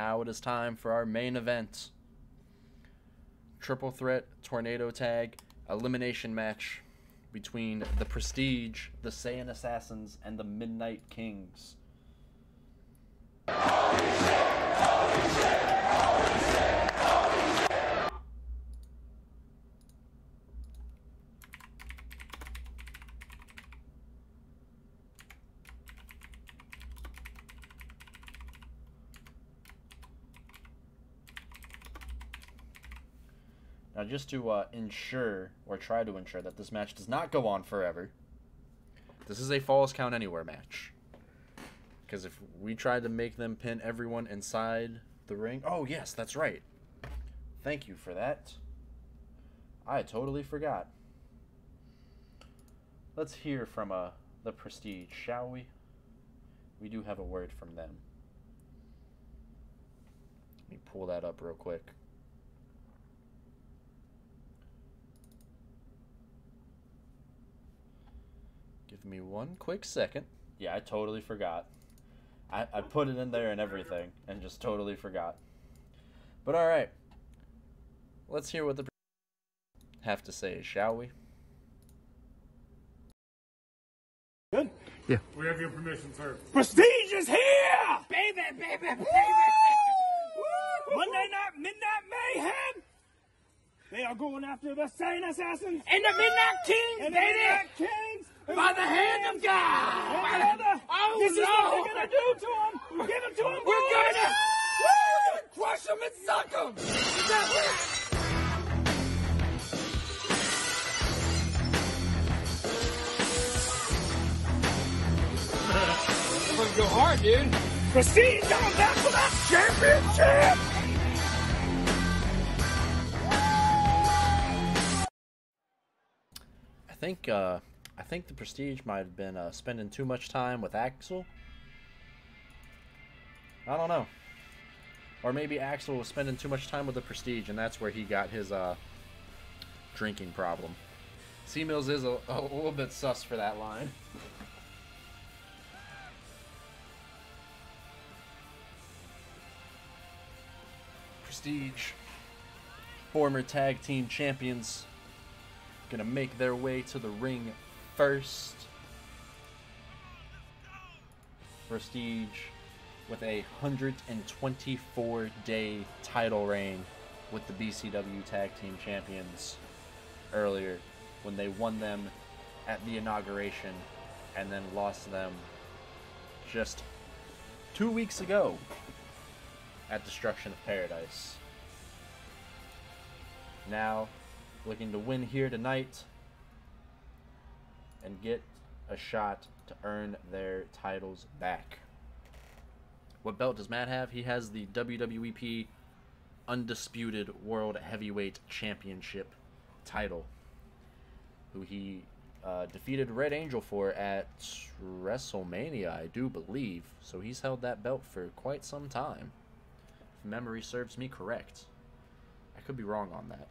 Now it is time for our main event. Triple threat tornado tag elimination match between the Prestige, the Saiyan Assassins, and the Midnight Kings. Just to uh, ensure or try to ensure that this match does not go on forever, this is a Falls Count Anywhere match. Because if we tried to make them pin everyone inside the ring, oh yes, that's right. Thank you for that. I totally forgot. Let's hear from uh, the Prestige, shall we? We do have a word from them. Let me pull that up real quick. Give me one quick second. Yeah, I totally forgot. I, I put it in there and everything and just totally forgot. But alright. Let's hear what the have to say, shall we? Good? Yeah. We have your permission, sir. Prestige is here! Baby, baby, baby! Monday night, midnight mayhem! They are going after the Saiyan Assassins And the Midnight Kings, and the! Midnight Kings! By the hand of God! By the- brother, oh, this is what we're gonna do to them! Give it to them, We're boys! gonna, crush them and suck them! Let's go hard, dude. Prestige coming back for that championship! I think uh I think the Prestige might have been uh, spending too much time with Axel. I don't know. Or maybe Axel was spending too much time with the Prestige and that's where he got his uh drinking problem. C Mills is a, a little bit sus for that line. Prestige, former tag team champions, gonna make their way to the ring first. Prestige with a 124 day title reign with the BCW Tag Team Champions earlier when they won them at the inauguration and then lost them just two weeks ago at Destruction of Paradise. Now, looking to win here tonight and get a shot to earn their titles back. What belt does Matt have? He has the WWEP Undisputed World Heavyweight Championship title, who he uh, defeated Red Angel for at WrestleMania, I do believe. So he's held that belt for quite some time. If memory serves me correct. I could be wrong on that.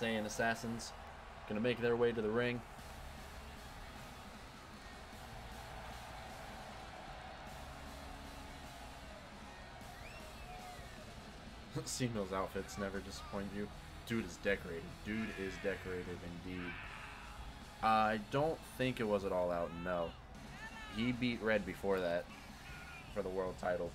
Saiyan Assassins gonna make their way to the ring. Mills outfits never disappoint you. Dude is decorated. Dude is decorated indeed. I don't think it was at all out, no. He beat Red before that for the world title.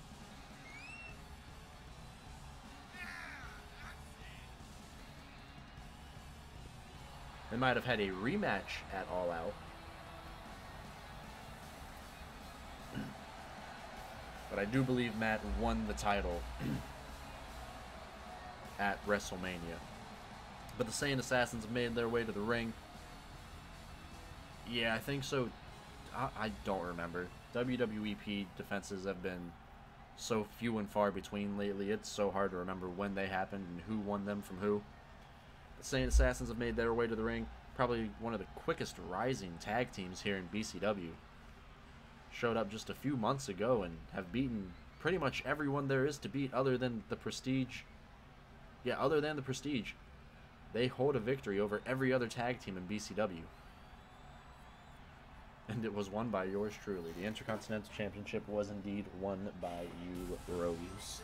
They might have had a rematch at All Out. But I do believe Matt won the title at WrestleMania. But the Saiyan Assassins made their way to the ring. Yeah, I think so. I, I don't remember. WWEP defenses have been so few and far between lately. It's so hard to remember when they happened and who won them from who. Saiyan Assassins have made their way to the ring. Probably one of the quickest rising tag teams here in BCW. Showed up just a few months ago and have beaten pretty much everyone there is to beat other than the Prestige. Yeah, other than the Prestige. They hold a victory over every other tag team in BCW. And it was won by yours truly. The Intercontinental Championship was indeed won by you, Rose.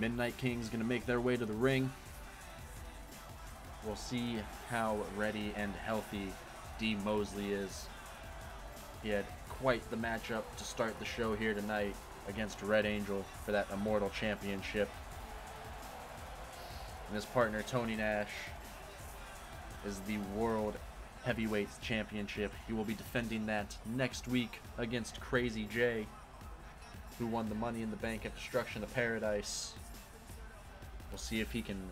Midnight King's going to make their way to the ring. We'll see how ready and healthy D. Mosley is. He had quite the matchup to start the show here tonight against Red Angel for that Immortal Championship. And his partner, Tony Nash, is the World Heavyweight Championship. He will be defending that next week against Crazy J, who won the Money in the Bank at Destruction of Paradise. We'll see if he can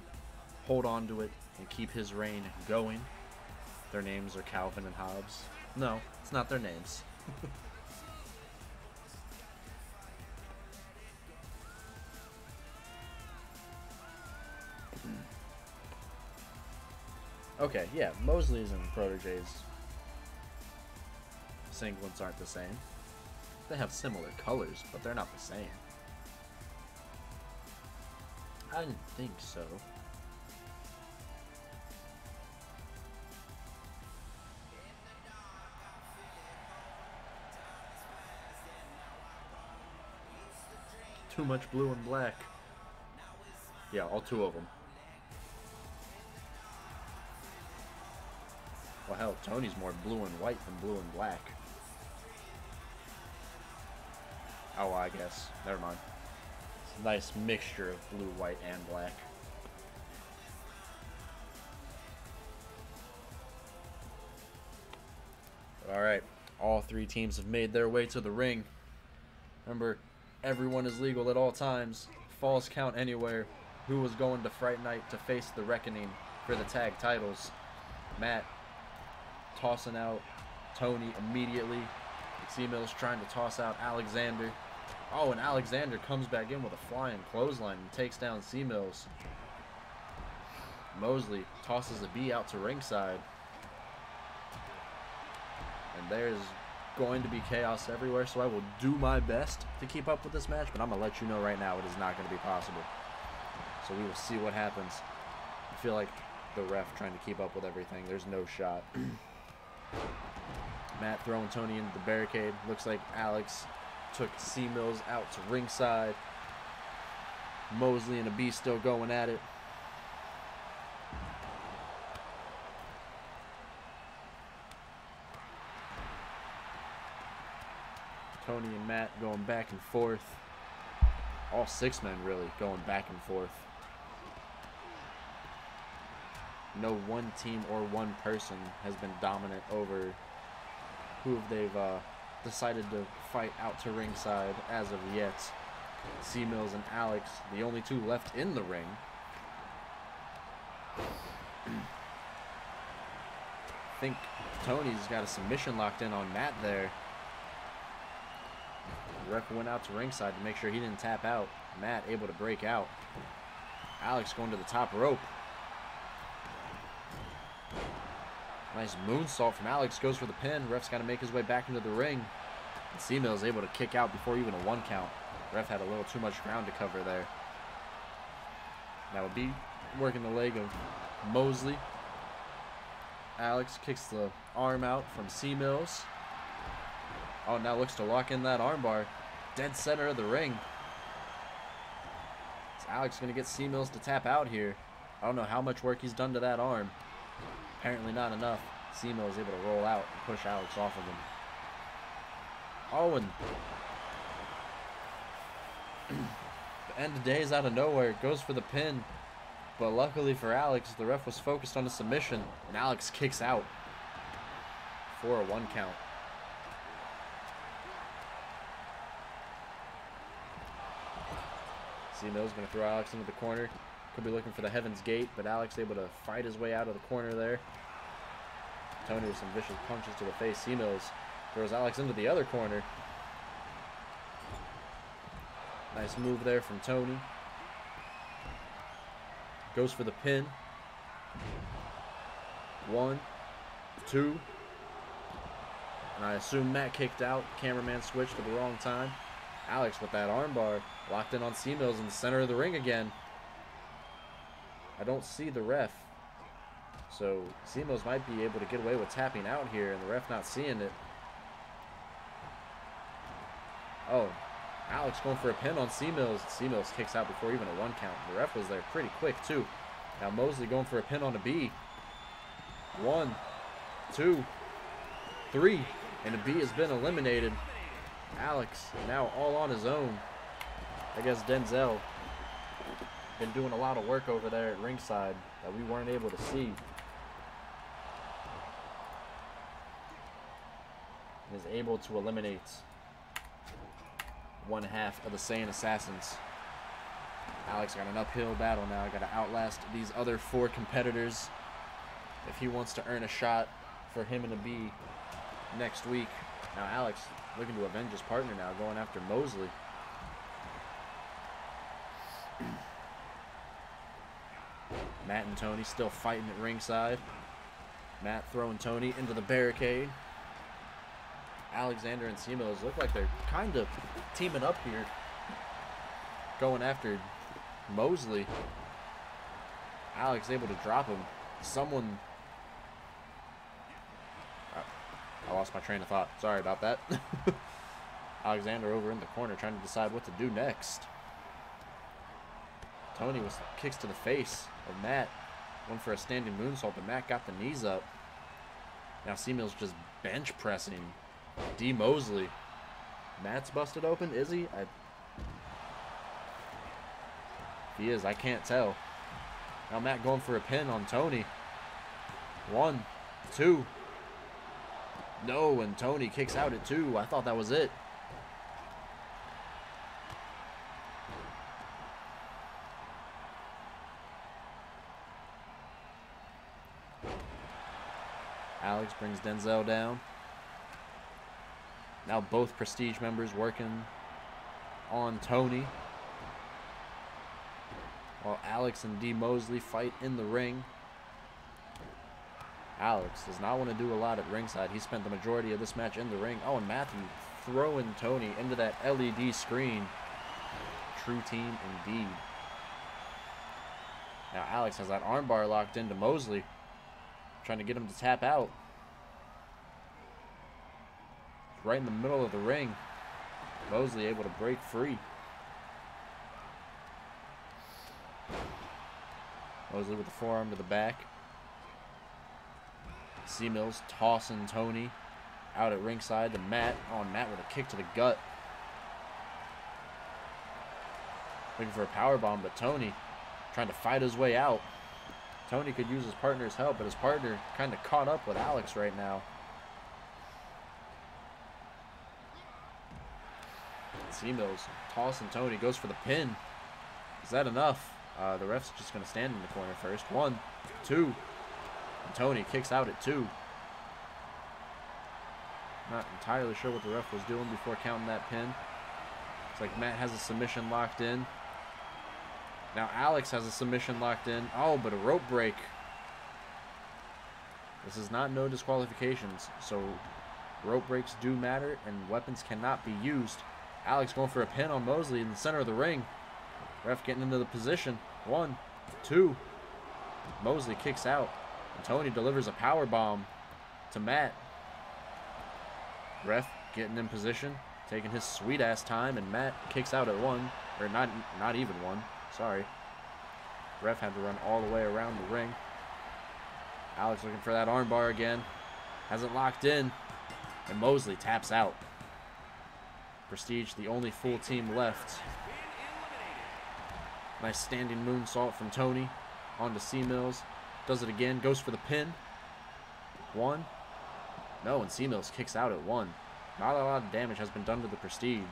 hold on to it and keep his reign going. Their names are Calvin and Hobbes. No, it's not their names. okay, yeah, Mosley's and Protege's singlets aren't the same. They have similar colors, but they're not the same. I didn't think so. Too much blue and black. Yeah, all two of them. Well, hell, Tony's more blue and white than blue and black. Oh, I guess. Never mind. Nice mixture of blue, white, and black. Alright, all three teams have made their way to the ring. Remember, everyone is legal at all times. Falls count anywhere. Who was going to Fright Night to face the Reckoning for the tag titles? Matt tossing out Tony immediately. C-Mills trying to toss out Alexander. Oh, and Alexander comes back in with a flying clothesline and takes down C-Mills. Mosley tosses a B out to ringside. And there's going to be chaos everywhere, so I will do my best to keep up with this match, but I'm going to let you know right now it is not going to be possible. So we will see what happens. I feel like the ref trying to keep up with everything. There's no shot. Matt throwing Tony into the barricade. Looks like Alex took C Mills out to ringside. Mosley and a B still going at it. Tony and Matt going back and forth. All six men really going back and forth. No one team or one person has been dominant over who they've uh, decided to fight out to ringside as of yet. C Mills and Alex, the only two left in the ring. I think Tony's got a submission locked in on Matt there. The ref went out to ringside to make sure he didn't tap out. Matt able to break out. Alex going to the top rope. Nice moonsault from Alex. Goes for the pin. Ref's got to make his way back into the ring. And is able to kick out before even a one count. Ref had a little too much ground to cover there. That would be working the leg of Mosley. Alex kicks the arm out from C-Mills. Oh, now looks to lock in that armbar. Dead center of the ring. Is Alex going to get C-Mills to tap out here? I don't know how much work he's done to that arm. Apparently not enough. C-Mills able to roll out and push Alex off of him. And the end of days out of nowhere goes for the pin. But luckily for Alex, the ref was focused on a submission, and Alex kicks out for a one count. C-Mill's going to throw Alex into the corner. Could be looking for the Heaven's Gate, but Alex able to fight his way out of the corner there. Tony with some vicious punches to the face. C-Mills throws Alex into the other corner. Nice move there from Tony. Goes for the pin. One, two. And I assume Matt kicked out. Cameraman switched at the wrong time. Alex with that armbar locked in on C-Mills in the center of the ring again. I don't see the ref. So C-Mills might be able to get away with tapping out here and the ref not seeing it. Oh, Alex going for a pin on. C-Mills kicks out before even a one count. The ref was there pretty quick too. Now Mosley going for a pin on a B. One, two, three. And a B has been eliminated. Alex now all on his own. I guess Denzel been doing a lot of work over there at ringside that we weren't able to see. And is able to eliminate one half of the Saiyan Assassins. Alex got an uphill battle now. Got to outlast these other four competitors if he wants to earn a shot for him and a B next week. Now Alex looking to avenge his partner now, going after Mosley. Matt and Tony still fighting at ringside. Matt throwing Tony into the barricade. Alexander and C-Mills look like they're kind of teaming up here. Going after Mosley. Alex able to drop him. Someone... I lost my train of thought. Sorry about that. Alexander over in the corner trying to decide what to do next. Tony was kicks to the face of Matt. Went for a standing moonsault, but Matt got the knees up. Now C-Mill's just bench pressing D Mosley. Matt's busted open, is he? I... He is, I can't tell. Now Matt going for a pin on Tony. One, two. No, and Tony kicks out at two. I thought that was it. Alex brings Denzel down. Now both Prestige members working on Tony. While Alex and D. Mosley fight in the ring. Alex does not want to do a lot at ringside. He spent the majority of this match in the ring. Oh, and Matthew throwing Tony into that LED screen. True team indeed. Now Alex has that armbar locked into Mosley. Trying to get him to tap out. Right in the middle of the ring. Mosley able to break free. Mosley with the forearm to the back. C-Mills tossing Tony out at ringside to Matt. On oh, Matt with a kick to the gut. Looking for a power bomb, but Tony trying to fight his way out. Tony could use his partner's help, but his partner kind of caught up with Alex right now. C Mills tossing Tony goes for the pin. Is that enough? Uh, the ref's just going to stand in the corner first. One, two. And Tony kicks out at two. Not entirely sure what the ref was doing before counting that pin. Looks like Matt has a submission locked in. Now Alex has a submission locked in. Oh, but a rope break. This is not no disqualifications, so rope breaks do matter and weapons cannot be used. Alex going for a pin on Mosley in the center of the ring. Ref getting into the position. One, two. Mosley kicks out. And Tony delivers a power bomb to Matt. Ref getting in position, taking his sweet ass time, and Matt kicks out at one, or not, not even one. Sorry. Ref had to run all the way around the ring. Alex looking for that armbar again. Hasn't locked in. And Mosley taps out. Prestige, the only full team left. Nice standing moonsault from Tony. On to C Mills. Does it again. Goes for the pin. One. No, and C Mills kicks out at one. Not a lot of damage has been done to the Prestige.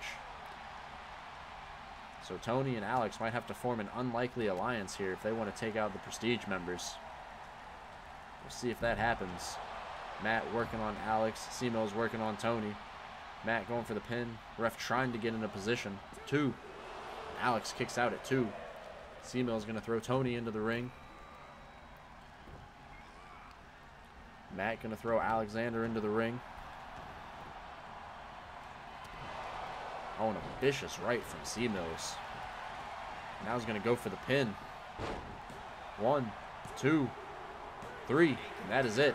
So Tony and Alex might have to form an unlikely alliance here if they want to take out the Prestige members. We'll see if that happens. Matt working on Alex. Mills working on Tony. Matt going for the pin. Ref trying to get in a position. Two. Alex kicks out at two. C-Mill's going to throw Tony into the ring. Matt going to throw Alexander into the ring. Oh, and a vicious right from C-Mills. Now he's going to go for the pin. One, two, three, and that is it.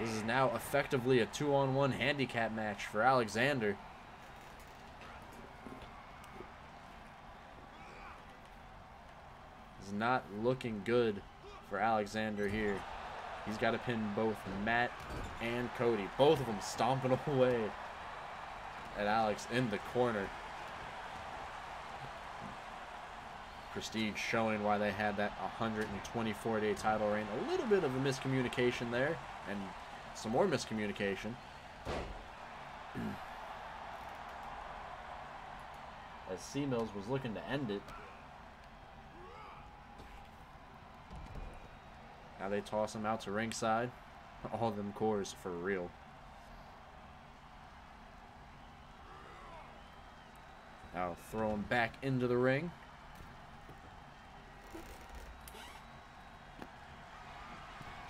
This is now effectively a two-on-one handicap match for Alexander. Is not looking good for Alexander here. He's got to pin both Matt and Cody. Both of them stomping away at Alex in the corner. Prestige showing why they had that 124 day title reign. A little bit of a miscommunication there, and some more miscommunication. As C Mills was looking to end it. Now they toss him out to ringside. All them cores for real. Now throw him back into the ring.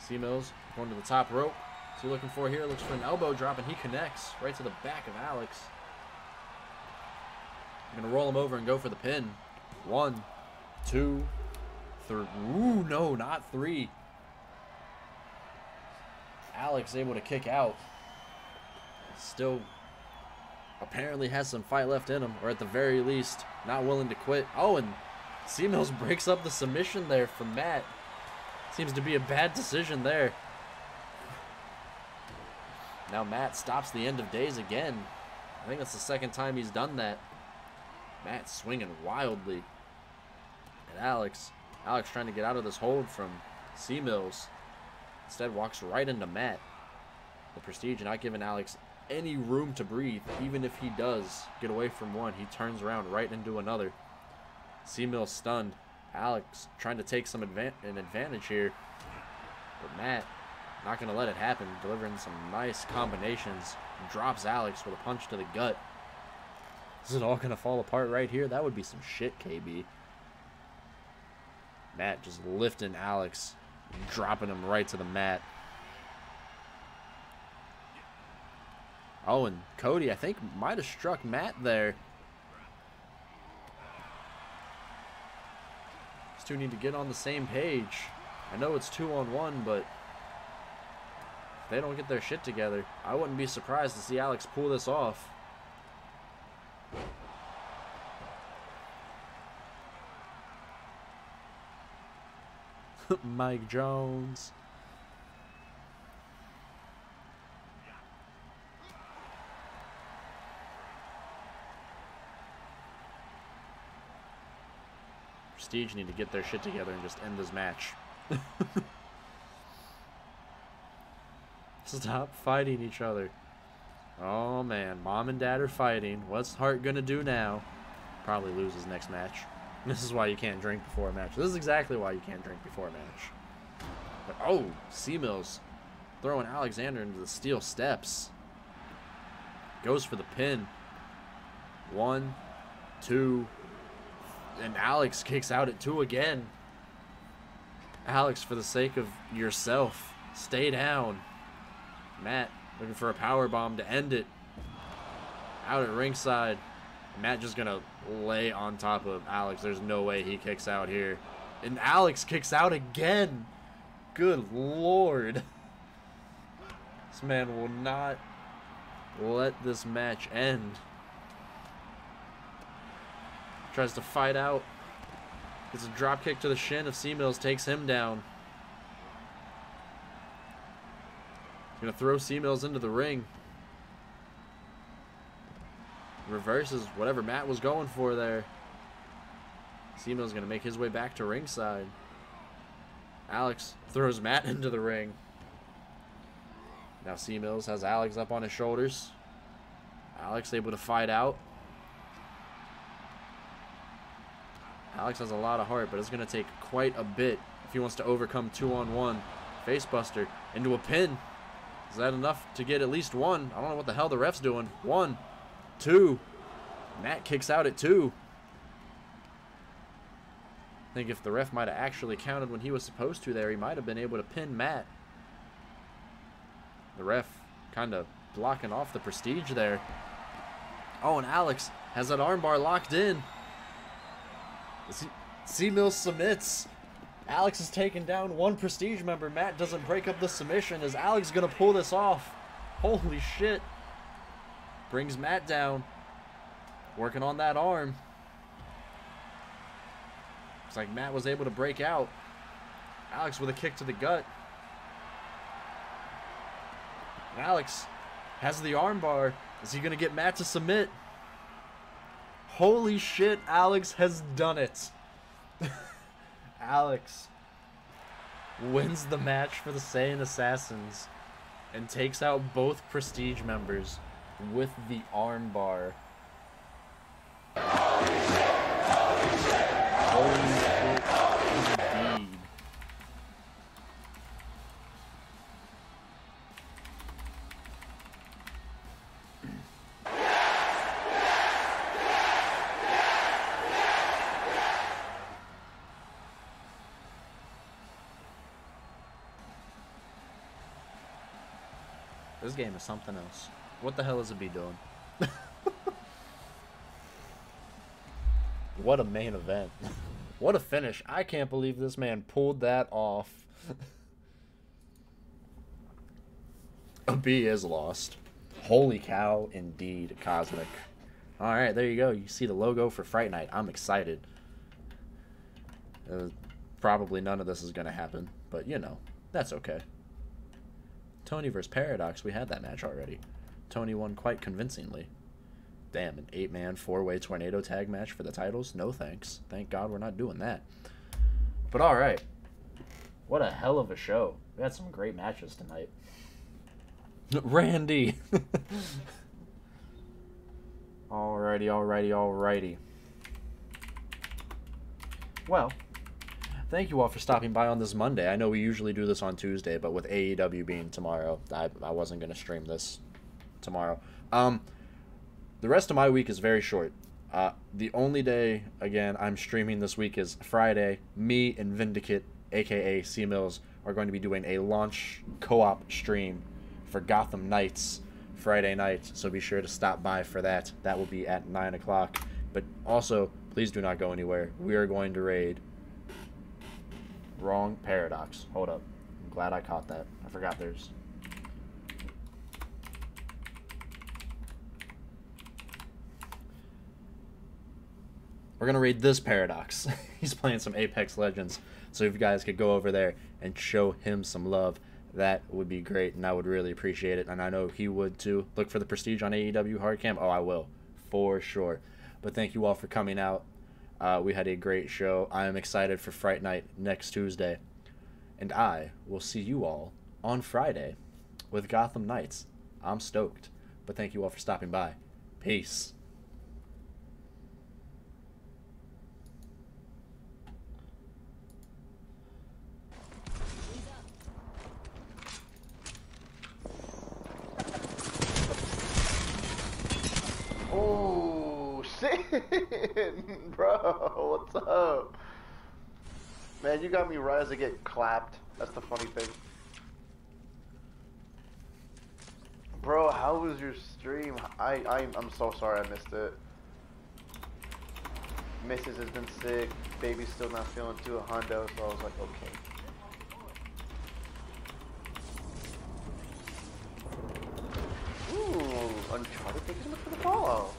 C Mills going to the top rope. What's he looking for here? Looks for an elbow drop, and he connects right to the back of Alex. I'm going to roll him over and go for the pin. One, two, three. Ooh, no, not three. Alex able to kick out. Still apparently has some fight left in him, or at the very least, not willing to quit. Oh, and C Mills breaks up the submission there from Matt. Seems to be a bad decision there. Now Matt stops the end of days again. I think that's the second time he's done that. Matt swinging wildly And Alex. Alex trying to get out of this hold from C Mills. Instead walks right into Matt. The Prestige not giving Alex any room to breathe. Even if he does get away from one, he turns around right into another. C Mills stunned. Alex trying to take some advan an advantage here. But Matt not going to let it happen. Delivering some nice combinations. Drops Alex with a punch to the gut. Is it all going to fall apart right here? That would be some shit, KB. Matt just lifting Alex. Dropping him right to the mat. Oh, and Cody, I think, might have struck Matt there. These two need to get on the same page. I know it's two on one, but if they don't get their shit together, I wouldn't be surprised to see Alex pull this off. Mike Jones. Prestige need to get their shit together and just end this match. Stop fighting each other. Oh man, mom and dad are fighting. What's Hart gonna do now? Probably lose his next match. This is why you can't drink before a match. This is exactly why you can't drink before a match. But, oh, C Mills throwing Alexander into the steel steps. Goes for the pin. One, two, and Alex kicks out at two again. Alex, for the sake of yourself, stay down. Matt looking for a power bomb to end it. Out at ringside. Matt just gonna lay on top of Alex. There's no way he kicks out here. And Alex kicks out again. Good lord. This man will not let this match end. Tries to fight out. Gets a drop kick to the shin of C Mills, takes him down. Gonna throw C Mills into the ring. Reverses whatever Matt was going for there. C Mills gonna make his way back to ringside. Alex throws Matt into the ring. Now C Mills has Alex up on his shoulders. Alex able to fight out. Alex has a lot of heart, but it's going to take quite a bit if he wants to overcome two on one. Facebuster into a pin. Is that enough to get at least one? I don't know what the hell the ref's doing. One, two. Matt kicks out at two. I think if the ref might have actually counted when he was supposed to there, he might have been able to pin Matt. The ref kind of blocking off the prestige there. Oh, and Alex has that armbar locked in. C submits. Alex is taking down one prestige member. Matt doesn't break up the submission. Is Alex going to pull this off? Holy shit. Brings Matt down. Working on that arm. Looks like Matt was able to break out. Alex with a kick to the gut. Alex has the armbar. Is he going to get Matt to submit? Holy shit, Alex has done it. Alex wins the match for the Saiyan Assassins and takes out both Prestige members with the armbar. Holy This game is something else. What the hell is it doing? what a main event. what a finish. I can't believe this man pulled that off. a B is lost. Holy cow, indeed, Cosmic. Alright, there you go. You see the logo for Fright Night. I'm excited. Uh, probably none of this is going to happen, but you know, that's okay. Tony versus Paradox, we had that match already. Tony won quite convincingly. Damn, an eight man, four way tornado tag match for the titles? No thanks. Thank God we're not doing that. But alright. What a hell of a show. We had some great matches tonight. Randy! alrighty, alrighty, alrighty. Well, thank you all for stopping by on this Monday. I know we usually do this on Tuesday, but with AEW being tomorrow, I, I wasn't going to stream this tomorrow. Um, the rest of my week is very short. Uh, the only day, again, I'm streaming this week is Friday. Me and Vindicate, aka C Mills, are going to be doing a launch co op stream for Gotham Knights Friday night. So be sure to stop by for that. That will be at 9 o'clock. But also, please do not go anywhere. We are going to raid. Wrong paradox. Hold up. I'm glad I caught that. I forgot there's We're gonna read this paradox. He's playing some Apex Legends, so if you guys could go over there and show him some love, that would be great, and I would really appreciate it. And I know he would too. Look for the prestige on AEW Hardcam. Oh, I will, for sure. But thank you all for coming out. Uh, we had a great show. I am excited for Fright Night next Tuesday. And I will see you all on Friday with Gotham Knights. I'm stoked. But thank you all for stopping by. Peace. Oh, shit, bro, what's up? Man, you got me right as I get clapped. That's the funny thing. Bro, how was your stream? I, I, I'm so sorry I missed it. Mrs. has been sick. Baby's still not feeling too a hundo, so I was like, okay. Ooh, Uncharted. Thank you so much for the follow.